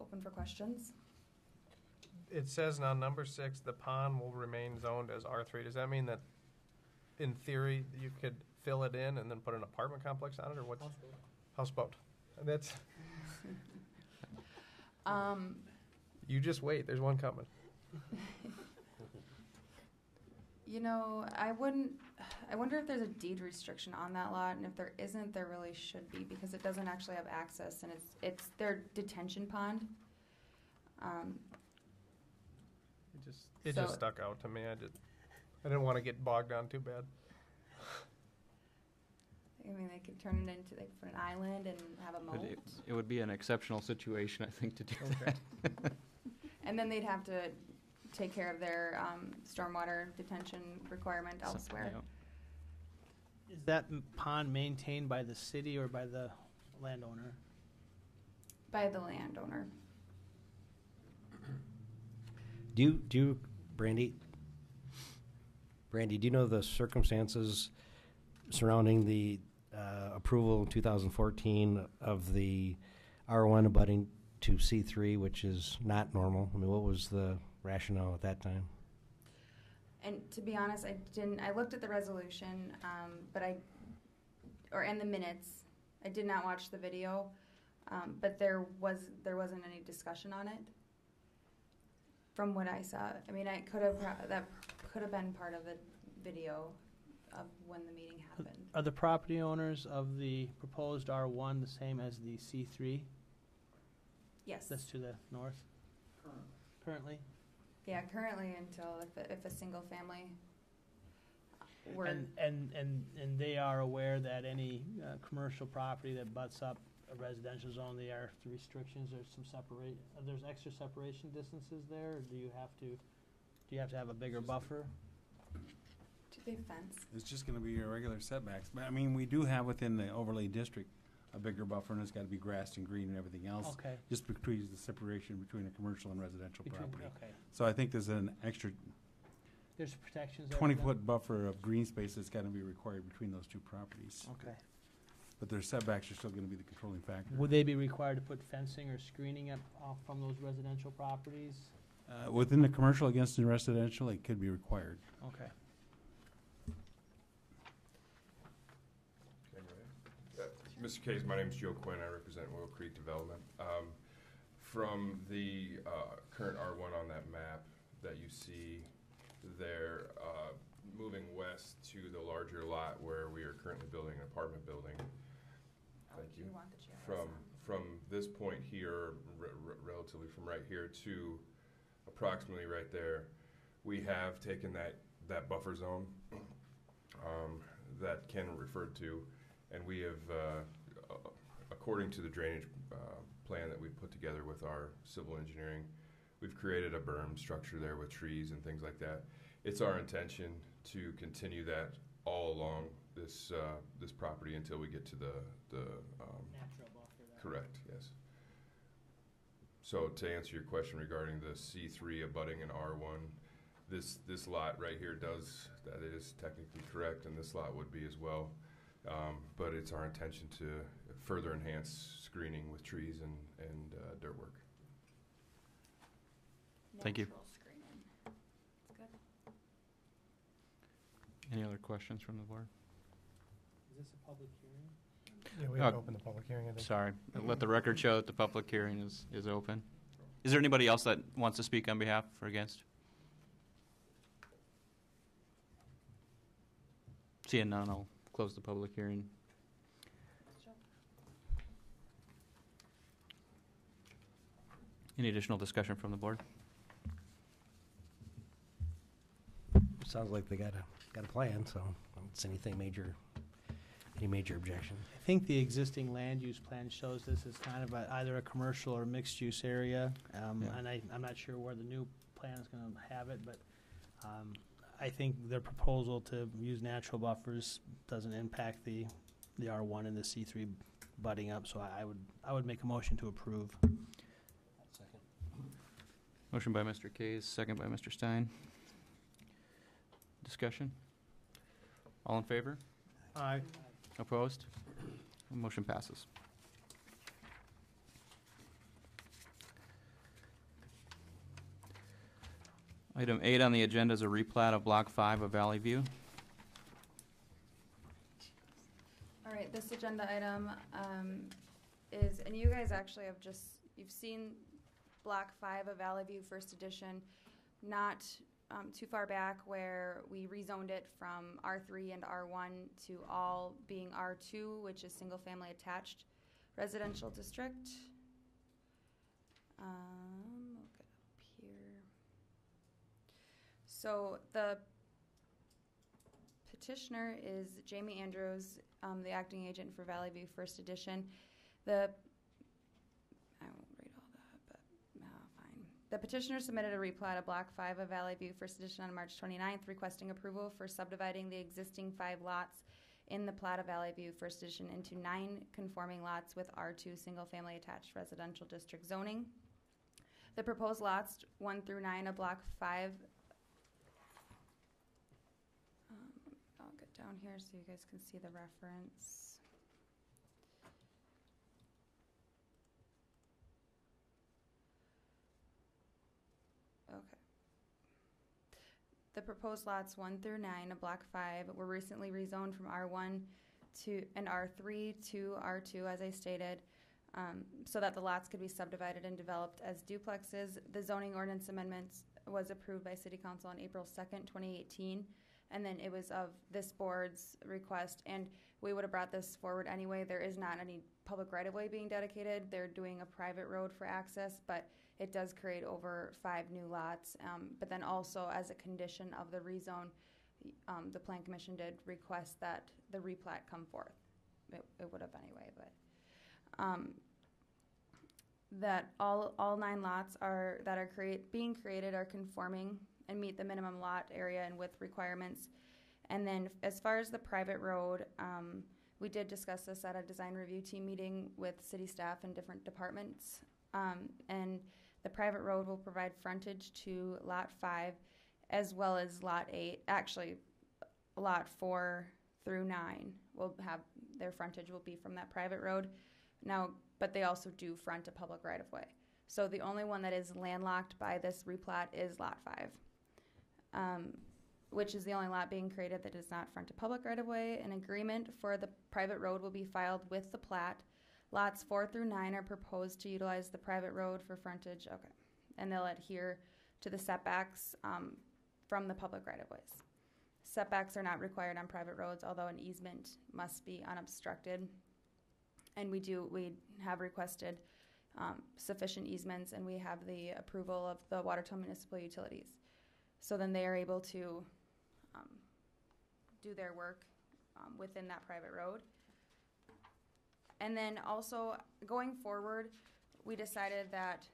open for questions. It says now, number six, the pond will remain zoned as R three. Does that mean that, in theory, you could fill it in and then put an apartment complex on it, or what's? Houseboat. And that's, Um, you just wait, there's one coming. You know, I wouldn't. I wonder if there's a deed restriction on that lot, and if there isn't, there really should be because it doesn't actually have access, and it's it's their detention pond. Um, It just, it So- just stuck out to me. I did, I didn't want to get bogged down too bad. I mean, they could turn it into they could put an island and have a But moat, it, it would be an exceptional situation, I think, to do Okay. that. and then they'd have to take care of their um, stormwater detention requirement So, elsewhere. yeah. Is that m- pond maintained by the city or by the landowner? by the landowner. Do you, do you, Brandy, Brandy, do you know the circumstances surrounding the uh, approval in 2014 of the R1 abutting to C3, which is not normal? I mean, what was the rationale at that time? And to be honest, I didn't. I looked at the resolution, um, but I, or in the minutes, I did not watch the video. Um, but there was there wasn't any discussion on it. From what I saw, I mean, I could have that could have been part of a video of when the meeting happened. Are the property owners of the proposed R1 the same as the C3 Yes. that's to the north? Currently? Yeah. Currently, until if a, if a single family. Were And, and, and, and they are aware that any uh, commercial property that butts up a residential zone, there are restrictions, there's some separate, uh, there's extra separation distances there, or do you have to, do you have to have a bigger buffer? do they fence? It's just gonna be your regular setbacks, but I mean, we do have within the overlay district a bigger buffer, and it's gotta be grassed and green and everything else. Okay. Just between the separation between a commercial and residential Between- property. Okay, So I think there's an extra there's protections there. for them? twenty-foot buffer of green space that's gotta be required between those two properties. Okay. But their setbacks are still gonna be the controlling factor. Would they be required to put fencing or screening up, off from those residential properties? Uh, within the commercial against the residential, it could be required. Okay. Mr. Case, my name is Joe Quinn. I represent Willow Creek Development. Um, From the uh, current R1 on that map that you see there, uh, moving west to the larger lot where we are currently building an apartment building. Thank you. You want the GIS From, on. from this point here, re- re- relatively from right here to approximately right there, we have taken that, that buffer zone um, that Ken referred to, and we have, uh, according to the drainage uh, plan that we put together with our civil engineering, we've created a berm structure there with trees and things like that. It's our intention to continue that all along this, uh, this property until we get to the, the um, Natural buffer there. Correct, yes. So to answer your question regarding the C three abutting an R one, this, this lot right here does, that is technically correct, and this lot would be as well. Um, but it's our intention to further enhance screening with trees and, and, uh, dirt work. Thank you. Natural screening. It's good. Any other questions from the board? Is this a public hearing? Yeah, we have to Uh, open the public hearing. I think. Sorry, let the record show that the public hearing is, is open. Is there anybody else that wants to speak on behalf or against? Seeing none, I'll close the public hearing. Any additional discussion from the board? Sounds like they got a, got a plan, so I don't see anything major, any major objection. I think the existing land use plan shows this as kind of a, either a commercial or mixed-use area. Um, Yeah. and I, I'm not sure where the new plan is gonna have it, but, um, I think their proposal to use natural buffers doesn't impact the, the R one and the C three butting up, so I I would, I would make a motion to approve. Second. Motion by Mr. Kays, second by Mr. Stein. Discussion? All in favor? Aye. Opposed? Motion passes. Item eight on the agenda is a replat of Block Five of Valley View. All right, this agenda item um, is, and you guys actually have just, you've seen Block Five of Valley View First Addition, not um, too far back where we rezoned it from R3 and R1 to all being R2, which is single-family attached residential district. Um, up here. So the petitioner is Jamie Andrews, um, the acting agent for Valley View First Addition. The, I won't read all that, but, uh, fine. The petitioner submitted a replat to Block Five of Valley View First Addition on March 29th, requesting approval for subdividing the existing five lots in the plat of Valley View First Addition into nine conforming lots with R2 single-family attached residential district zoning. The proposed lots, one through nine of Block Five, um, I'll get down here so you guys can see the reference. Okay. The proposed lots one through nine of block five were recently rezoned from R one to, and R three to R two, as I stated, um, so that the lots could be subdivided and developed as duplexes. The zoning ordinance amendments was approved by city council on April second, twenty eighteen. And then it was of this board's request, and we would have brought this forward anyway. There is not any public right-of-way being dedicated. They're doing a private road for access, but it does create over five new lots. Um, but then also, as a condition of the rezone, um, the plan commission did request that the replat come forth. It, it would have anyway, but, um, that all, all nine lots are, that are create, being created are conforming and meet the minimum lot area and width requirements. And then as far as the private road, um, we did discuss this at a design review team meeting with city staff and different departments. Um, and the private road will provide frontage to lot five as well as lot eight, actually, lot four through nine will have, their frontage will be from that private road. Now, but they also do front a public right of way. So the only one that is landlocked by this replat is lot five. Um, which is the only lot being created that does not front a public right of way. An agreement for the private road will be filed with the plat. Lots four through nine are proposed to utilize the private road for frontage, okay. And they'll adhere to the setbacks, um, from the public right of ways. Setbacks are not required on private roads, although an easement must be unobstructed. And we do, we have requested, um, sufficient easements and we have the approval of the Watertown Municipal Utilities. So then they are able to, um, do their work, um, within that private road. And then also, going forward, we decided that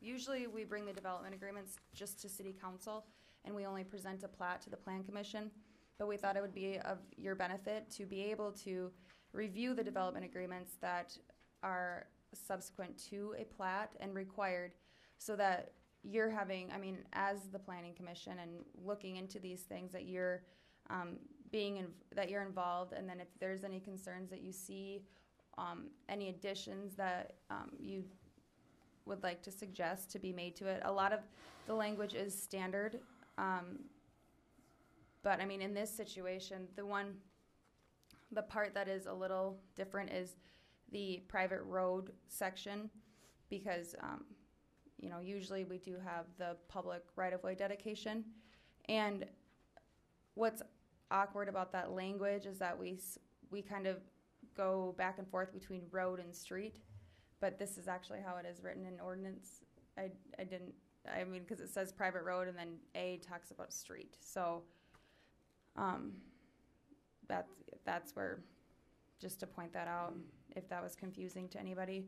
usually we bring the development agreements just to city council and we only present a plat to the plan commission. But we thought it would be of your benefit to be able to review the development agreements that are subsequent to a plat and required so that you're having, I mean, as the planning commission and looking into these things, that you're um, being, in, that you're involved, and then if there's any concerns that you see, um, any additions that um, you would like to suggest to be made to it. A lot of the language is standard, um, but I mean, in this situation, the one, the part that is a little different is the private road section, because um, you know, usually we do have the public right-of-way dedication. And what's awkward about that language is that we, we kind of go back and forth between road and street. But this is actually how it is written in ordinance. I, I didn't, I mean, because it says private road and then A talks about street. So, um, that's, that's where, just to point that out, if that was confusing to anybody.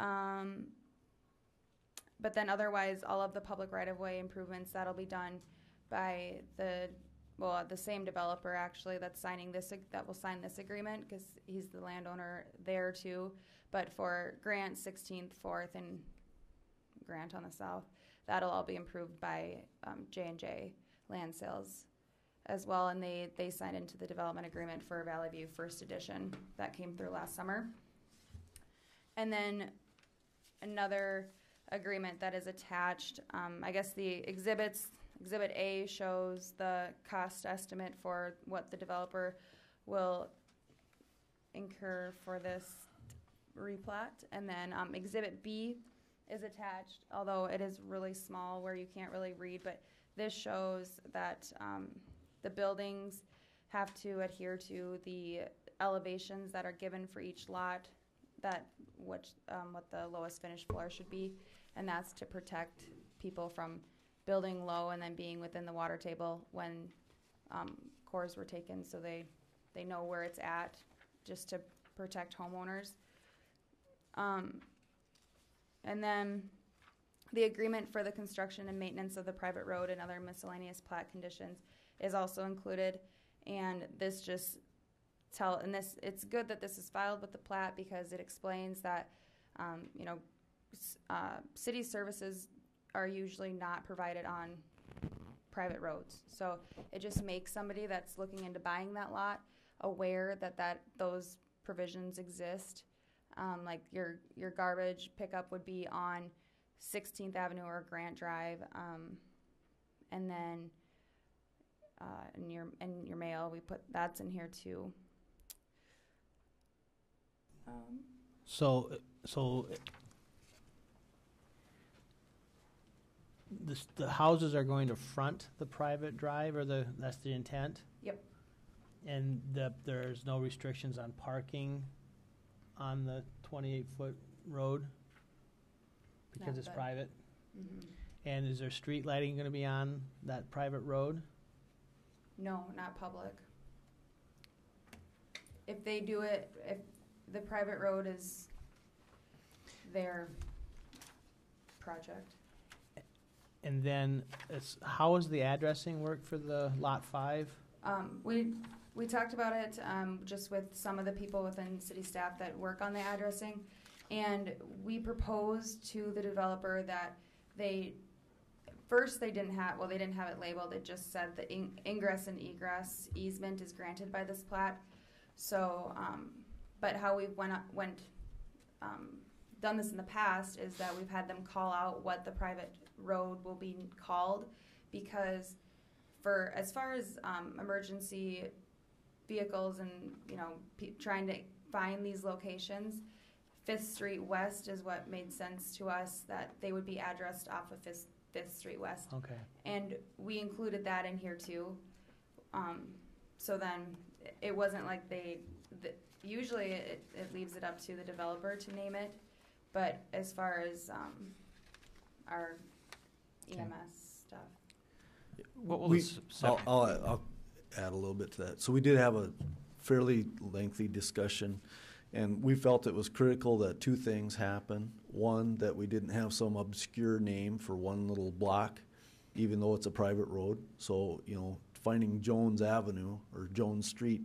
Um, but then otherwise, all of the public right-of-way improvements, that'll be done by the, well, the same developer actually that's signing this, that will sign this agreement, because he's the landowner there too. But for Grant, Sixteenth, Fourth, and Grant on the south, that'll all be improved by, um, J and J Land Sales as well, and they, they signed into the development agreement for Valley View First Addition, that came through last summer. And then another agreement that is attached, um, I guess the exhibits, Exhibit A shows the cost estimate for what the developer will incur for this replat. And then, um, Exhibit B is attached, although it is really small where you can't really read, but this shows that, um, the buildings have to adhere to the elevations that are given for each lot, that, which, um, what the lowest finished floor should be. And that's to protect people from building low and then being within the water table when, um, cores were taken, so they, they know where it's at, just to protect homeowners. Um, and then the agreement for the construction and maintenance of the private road and other miscellaneous plat conditions is also included. And this just tell, and this, it's good that this is filed with the plat because it explains that, um, you know, uh, city services are usually not provided on private roads. So it just makes somebody that's looking into buying that lot aware that that, those provisions exist. Um, like your, your garbage pickup would be on Sixteenth Avenue or Grant Drive, um, and then, uh, in your, in your mail, we put, that's in here too. Um, So, so this, the houses are going to front the private drive, or the, that's the intent? Yep. And the, there's no restrictions on parking on the twenty-eight foot road? Because it's private? mhm. And is there street lighting gonna be on that private road? No, not public. If they do it, if the private road is their project. And then, it's, how is the addressing work for the lot five? Um, we, we talked about it, um, just with some of the people within city staff that work on the addressing. And we proposed to the developer that they, first they didn't have, well, they didn't have it labeled, it just said the ing- ingress and egress easement is granted by this plat. So, um, but how we went, up- went, um, done this in the past is that we've had them call out what the private road will be called because for as far as um, emergency vehicles and you know pe- trying to find these locations fifth street west is what made sense to us that they would be addressed off of fifth, fifth street west. Okay. and we included that in here too. Um, so then it wasn't like they the, usually it, it leaves it up to the developer to name it. But as far as um, our Okay. ems stuff What will We- the s- I'll, I'll, I'll add a little bit to that. So we did have a fairly lengthy discussion, and we felt it was critical that two things happen. One, that we didn't have some obscure name for one little block, even though it's a private road. So, you know, finding Jones Avenue or Jones Street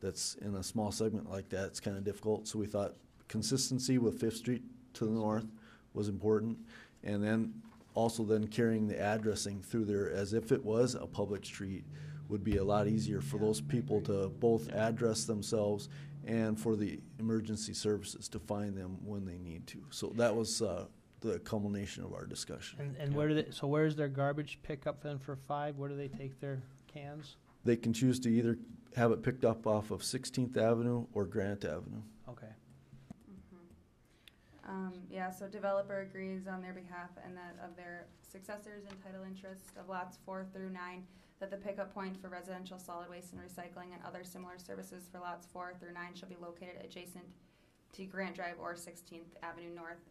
that's in a small segment like that, it's kind of difficult. So we thought consistency with Fifth Street to the north was important. And then also then carrying the addressing through there as if it was a public street would be a lot easier for those people to both address themselves and for the emergency services to find them when they need to. So that was uh, the culmination of our discussion. And, and where do they, so where's their garbage pickup then for five? Where do they take their cans? They can choose to either have it picked up off of 16th Avenue or Grant Avenue. Okay. Um, yeah, so developer agrees on their behalf and that of their successors in title interest of lots four through nine, that the pickup point for residential solid waste and recycling and other similar services for lots four through nine shall be located adjacent to Grant Drive or Sixteenth Avenue North.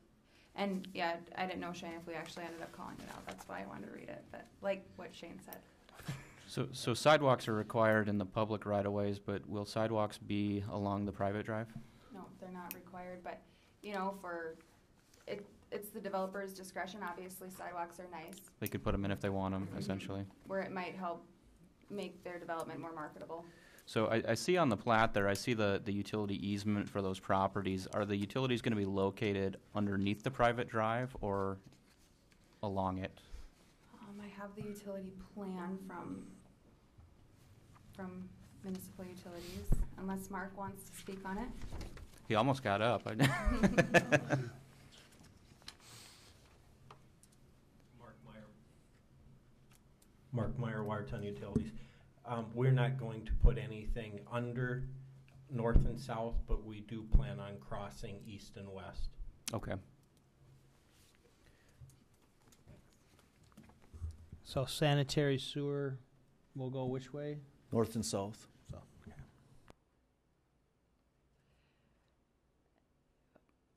And yeah, I didn't know Shane if we actually ended up calling it out, that's why I wanted to read it, but like what Shane said. So, so sidewalks are required in the public right-of-ways, but will sidewalks be along the private drive? No, they're not required, but, you know, for, it, it's the developer's discretion. Obviously, sidewalks are nice, They could put them in if they want them, essentially. where it might help make their development more marketable. So I, I see on the plat there, I see the, the utility easement for those properties. Are the utilities gonna be located underneath the private drive or along it? Um, I have the utility plan from, from municipal utilities, unless Mark wants to speak on it. He almost got up. Mark Meyer. Mark Meyer, Watertown Utilities. Um, we're not going to put anything under north and south, but we do plan on crossing east and west. Okay. So sanitary sewer will go which way? North and south. So, okay.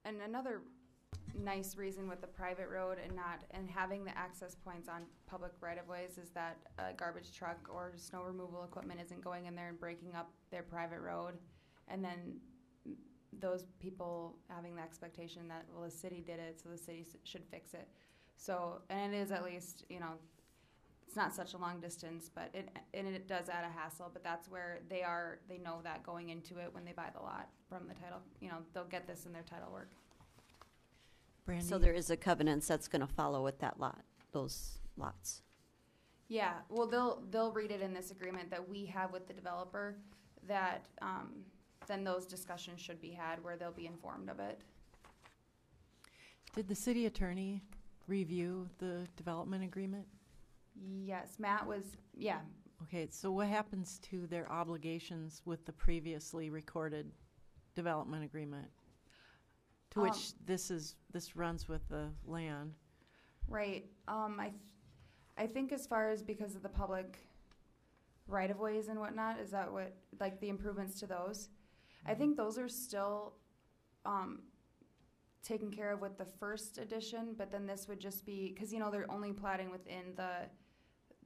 And another nice reason with the private road and not, and having the access points on public right-of-ways is that a garbage truck or snow removal equipment isn't going in there and breaking up their private road. And then those people having the expectation that, well, the city did it, so the city should fix it. So, and it is at least, you know, it's not such a long distance, but it, and it does add a hassle, but that's where they are, they know that going into it when they buy the lot from the title, you know, they'll get this in their title work. Brandy? So there is a covenant that's gonna follow with that lot, those lots. Yeah, well, they'll, they'll read it in this agreement that we have with the developer, that, um, then those discussions should be had where they'll be informed of it. Did the city attorney review the development agreement? Yes, Matt was, yeah, Okay, so what happens to their obligations with the previously recorded development agreement? To Um, which this is, this runs with the land. right, um, I, th- I think as far as because of the public right-of-ways and whatnot, is that what, like the improvements to those? I think those are still, um, taken care of with the first addition, but then this would just be, cause you know, they're only platting within the,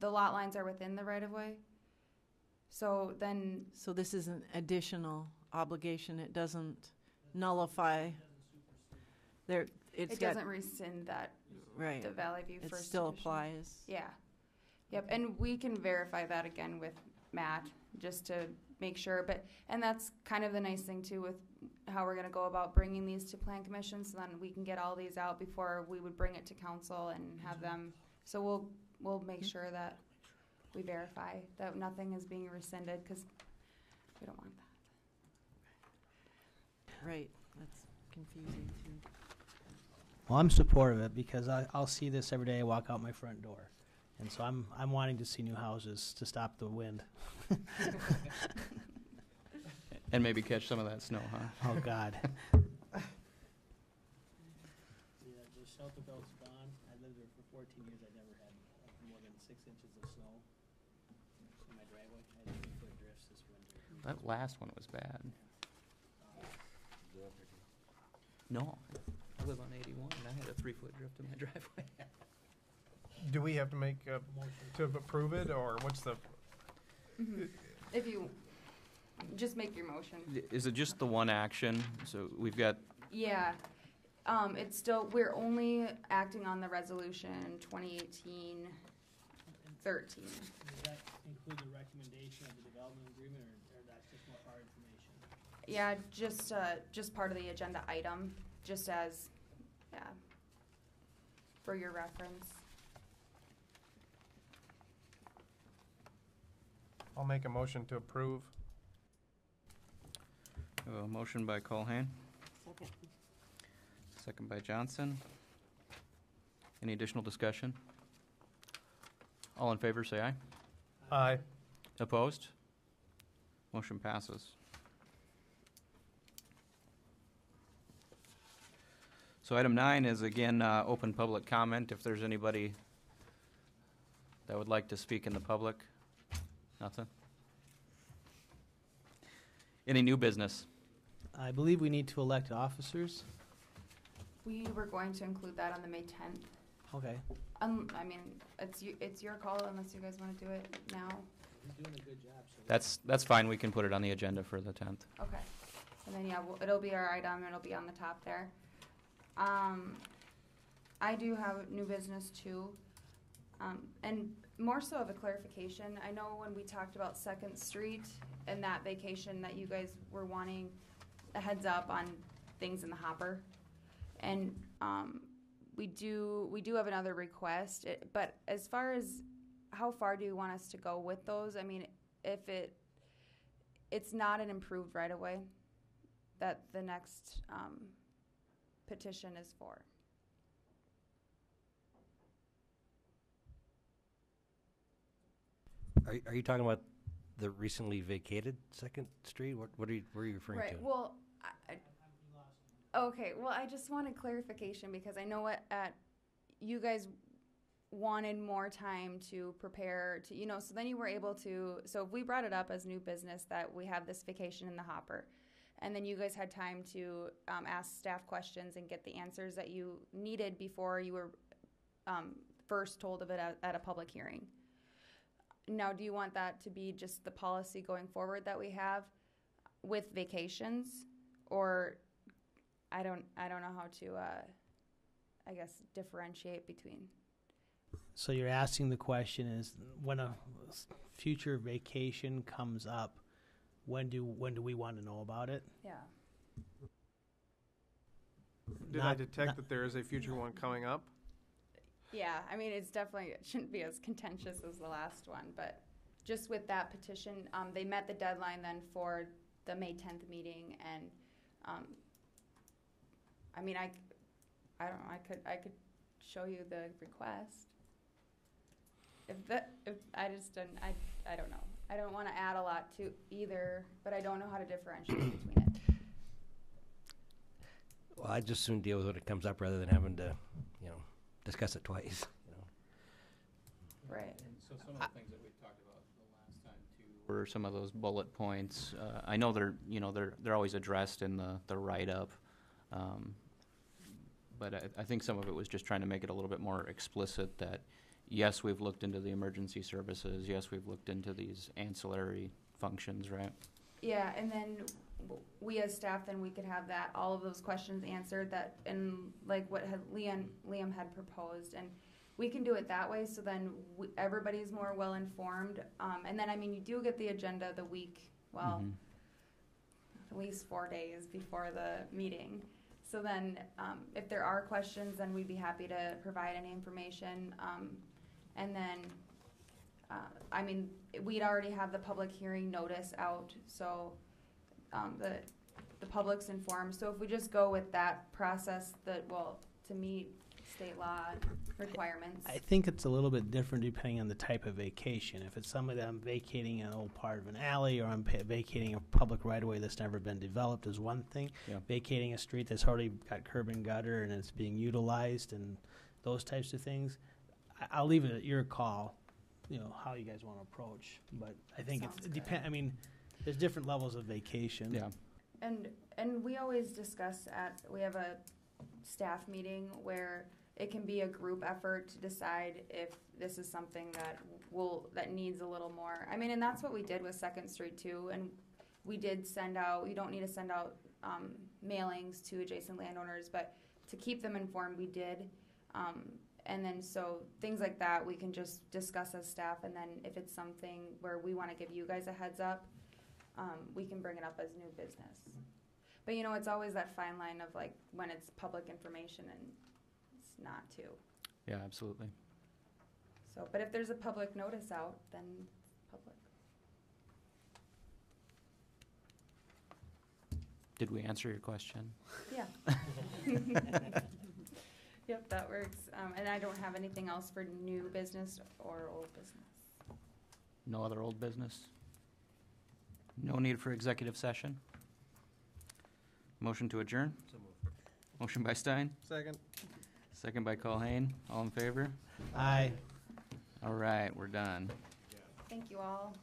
the lot lines are within the right-of-way. So then, So this is an additional obligation, it doesn't nullify there, it's it got, doesn't rescind that, right, the Valley View it first still addition. applies. Yeah. Yep, and we can verify that again with Matt, just to make sure, but, and that's kind of the nice thing too with how we're gonna go about bringing these to plan commission, so then we can get all these out before we would bring it to council and have them, so we'll, we'll make mm-hmm. sure that we verify that nothing is being rescinded, cause we don't want that. Right, that's confusing too. Well, I'm supportive of it because I, I'll see this every day I walk out my front door. And so I'm, I'm wanting to see new houses to stop the wind. And maybe catch some of that snow, huh? Oh, God. Yeah, the shelter belt's gone. I lived there for fourteen years. I never had more than six inches of snow in my driveway. I had three foot drifts this winter. That last one was bad. No, I live on eighty-one and I had a three-foot drift in my driveway. Do we have to make, a- to approve it, or what's the, If you, just make your motion. Is it just the one action? So we've got, Yeah, um, it's still, we're only acting on the resolution 2018 13. Does that include the recommendation of the development agreement or, or that's just more our information? Yeah, just, uh, just part of the agenda item, just as, yeah, for your reference. I'll make a motion to approve. a motion by Colhane, second by Johnson. Any additional discussion? All in favor, say aye. Aye. Opposed? Motion passes. So item nine is again, uh, open public comment. If there's anybody that would like to speak in the public. Nothing? Any new business? I believe we need to elect officers. We were going to include that on the May 10th. Okay. Um, I mean, it's you, it's your call unless you guys want to do it now. He's doing a good job, so. That's, that's fine. We can put it on the agenda for the tenth. Okay. And then, yeah, we'll- it'll be our item, it'll be on the top there. Um, I do have new business too. Um, and more so of a clarification. I know when we talked about Second Street and that vacation that you guys were wanting a heads up on things in the hopper. And, um, we do, we do have another request, it- but as far as how far do you want us to go with those? I mean, if it, it's not an improved right of way that the next, um, petition is for. Are, are you talking about the recently vacated Second Street? What, what are you, what are you referring to? Right, well, I, I, okay, well, I just wanted clarification because I know what, at, you guys wanted more time to prepare to, you know, so then you were able to, so if we brought it up as new business that we have this vacation in the hopper, and then you guys had time to, um, ask staff questions and get the answers that you needed before you were, um, first told of it at, at a public hearing. Now, do you want that to be just the policy going forward that we have with vacations? Or, I don't, I don't know how to, uh, I guess differentiate between. So you're asking the question is when a future vacation comes up, when do when do we want to know about it? Yeah. Did I detect not- that there is a future one coming up? Yeah, I mean, it's definitely, it shouldn't be as contentious as the last one, but just with that petition, um, they met the deadline then for the May tenth meeting and, um, I mean, I, I don't know, I could, I could show you the request. If that, if, I just didn't, I, I don't know. I don't wanna add a lot to either, but I don't know how to differentiate between it. Well, I'd just soon deal with when it comes up rather than having to, you know, discuss it twice, you know. Right. So some of the things that we talked about the last time too were some of those bullet points. Uh, I know they're, you know, they're, they're always addressed in the, the write-up. Um, but I, I think some of it was just trying to make it a little bit more explicit that, yes, we've looked into the emergency services, yes, we've looked into these ancillary functions, right? Yeah, and then w- we as staff, then we could have that, all of those questions answered that, and like what had Liam, Liam had proposed, and we can do it that way, so then we, everybody's more well-informed, um, and then, I mean, you do get the agenda the week, well, Mhm. at least four days before the meeting. So then, um, if there are questions, then we'd be happy to provide any information, um, and then, uh, I mean, we'd already have the public hearing notice out, so, um, the, the public's informed, so if we just go with that process that, well, to meet state law requirements. I think it's a little bit different depending on the type of vacation. If it's somebody that I'm vacating an old part of an alley, or I'm pa- vacating a public right of way that's never been developed, is one thing. Yeah. Vacating a street that's already got curb and gutter and it's being utilized and those types of things, I, I'll leave it at your call. You know how you guys want to approach, but I think Sounds it's good. depend. I mean, there's different levels of vacation. Yeah. And, and we always discuss at, we have a staff meeting where it can be a group effort to decide if this is something that will, that needs a little more. I mean, and that's what we did with Second Street too, and we did send out, you don't need to send out, um, mailings to adjacent landowners, but to keep them informed, we did. Um, and then so things like that, we can just discuss as staff, and then if it's something where we wanna give you guys a heads up, um, we can bring it up as new business. But you know, it's always that fine line of like when it's public information and it's not too. Yeah, absolutely. So, but if there's a public notice out, then it's public. Did we answer your question? Yeah. Yep, that works. Um, and I don't have anything else for new business or old business. No other old business? No need for executive session? Motion to adjourn? Motion by Stein, Second. Second by Colhane. All in favor? Aye. All right, we're done. Thank you all.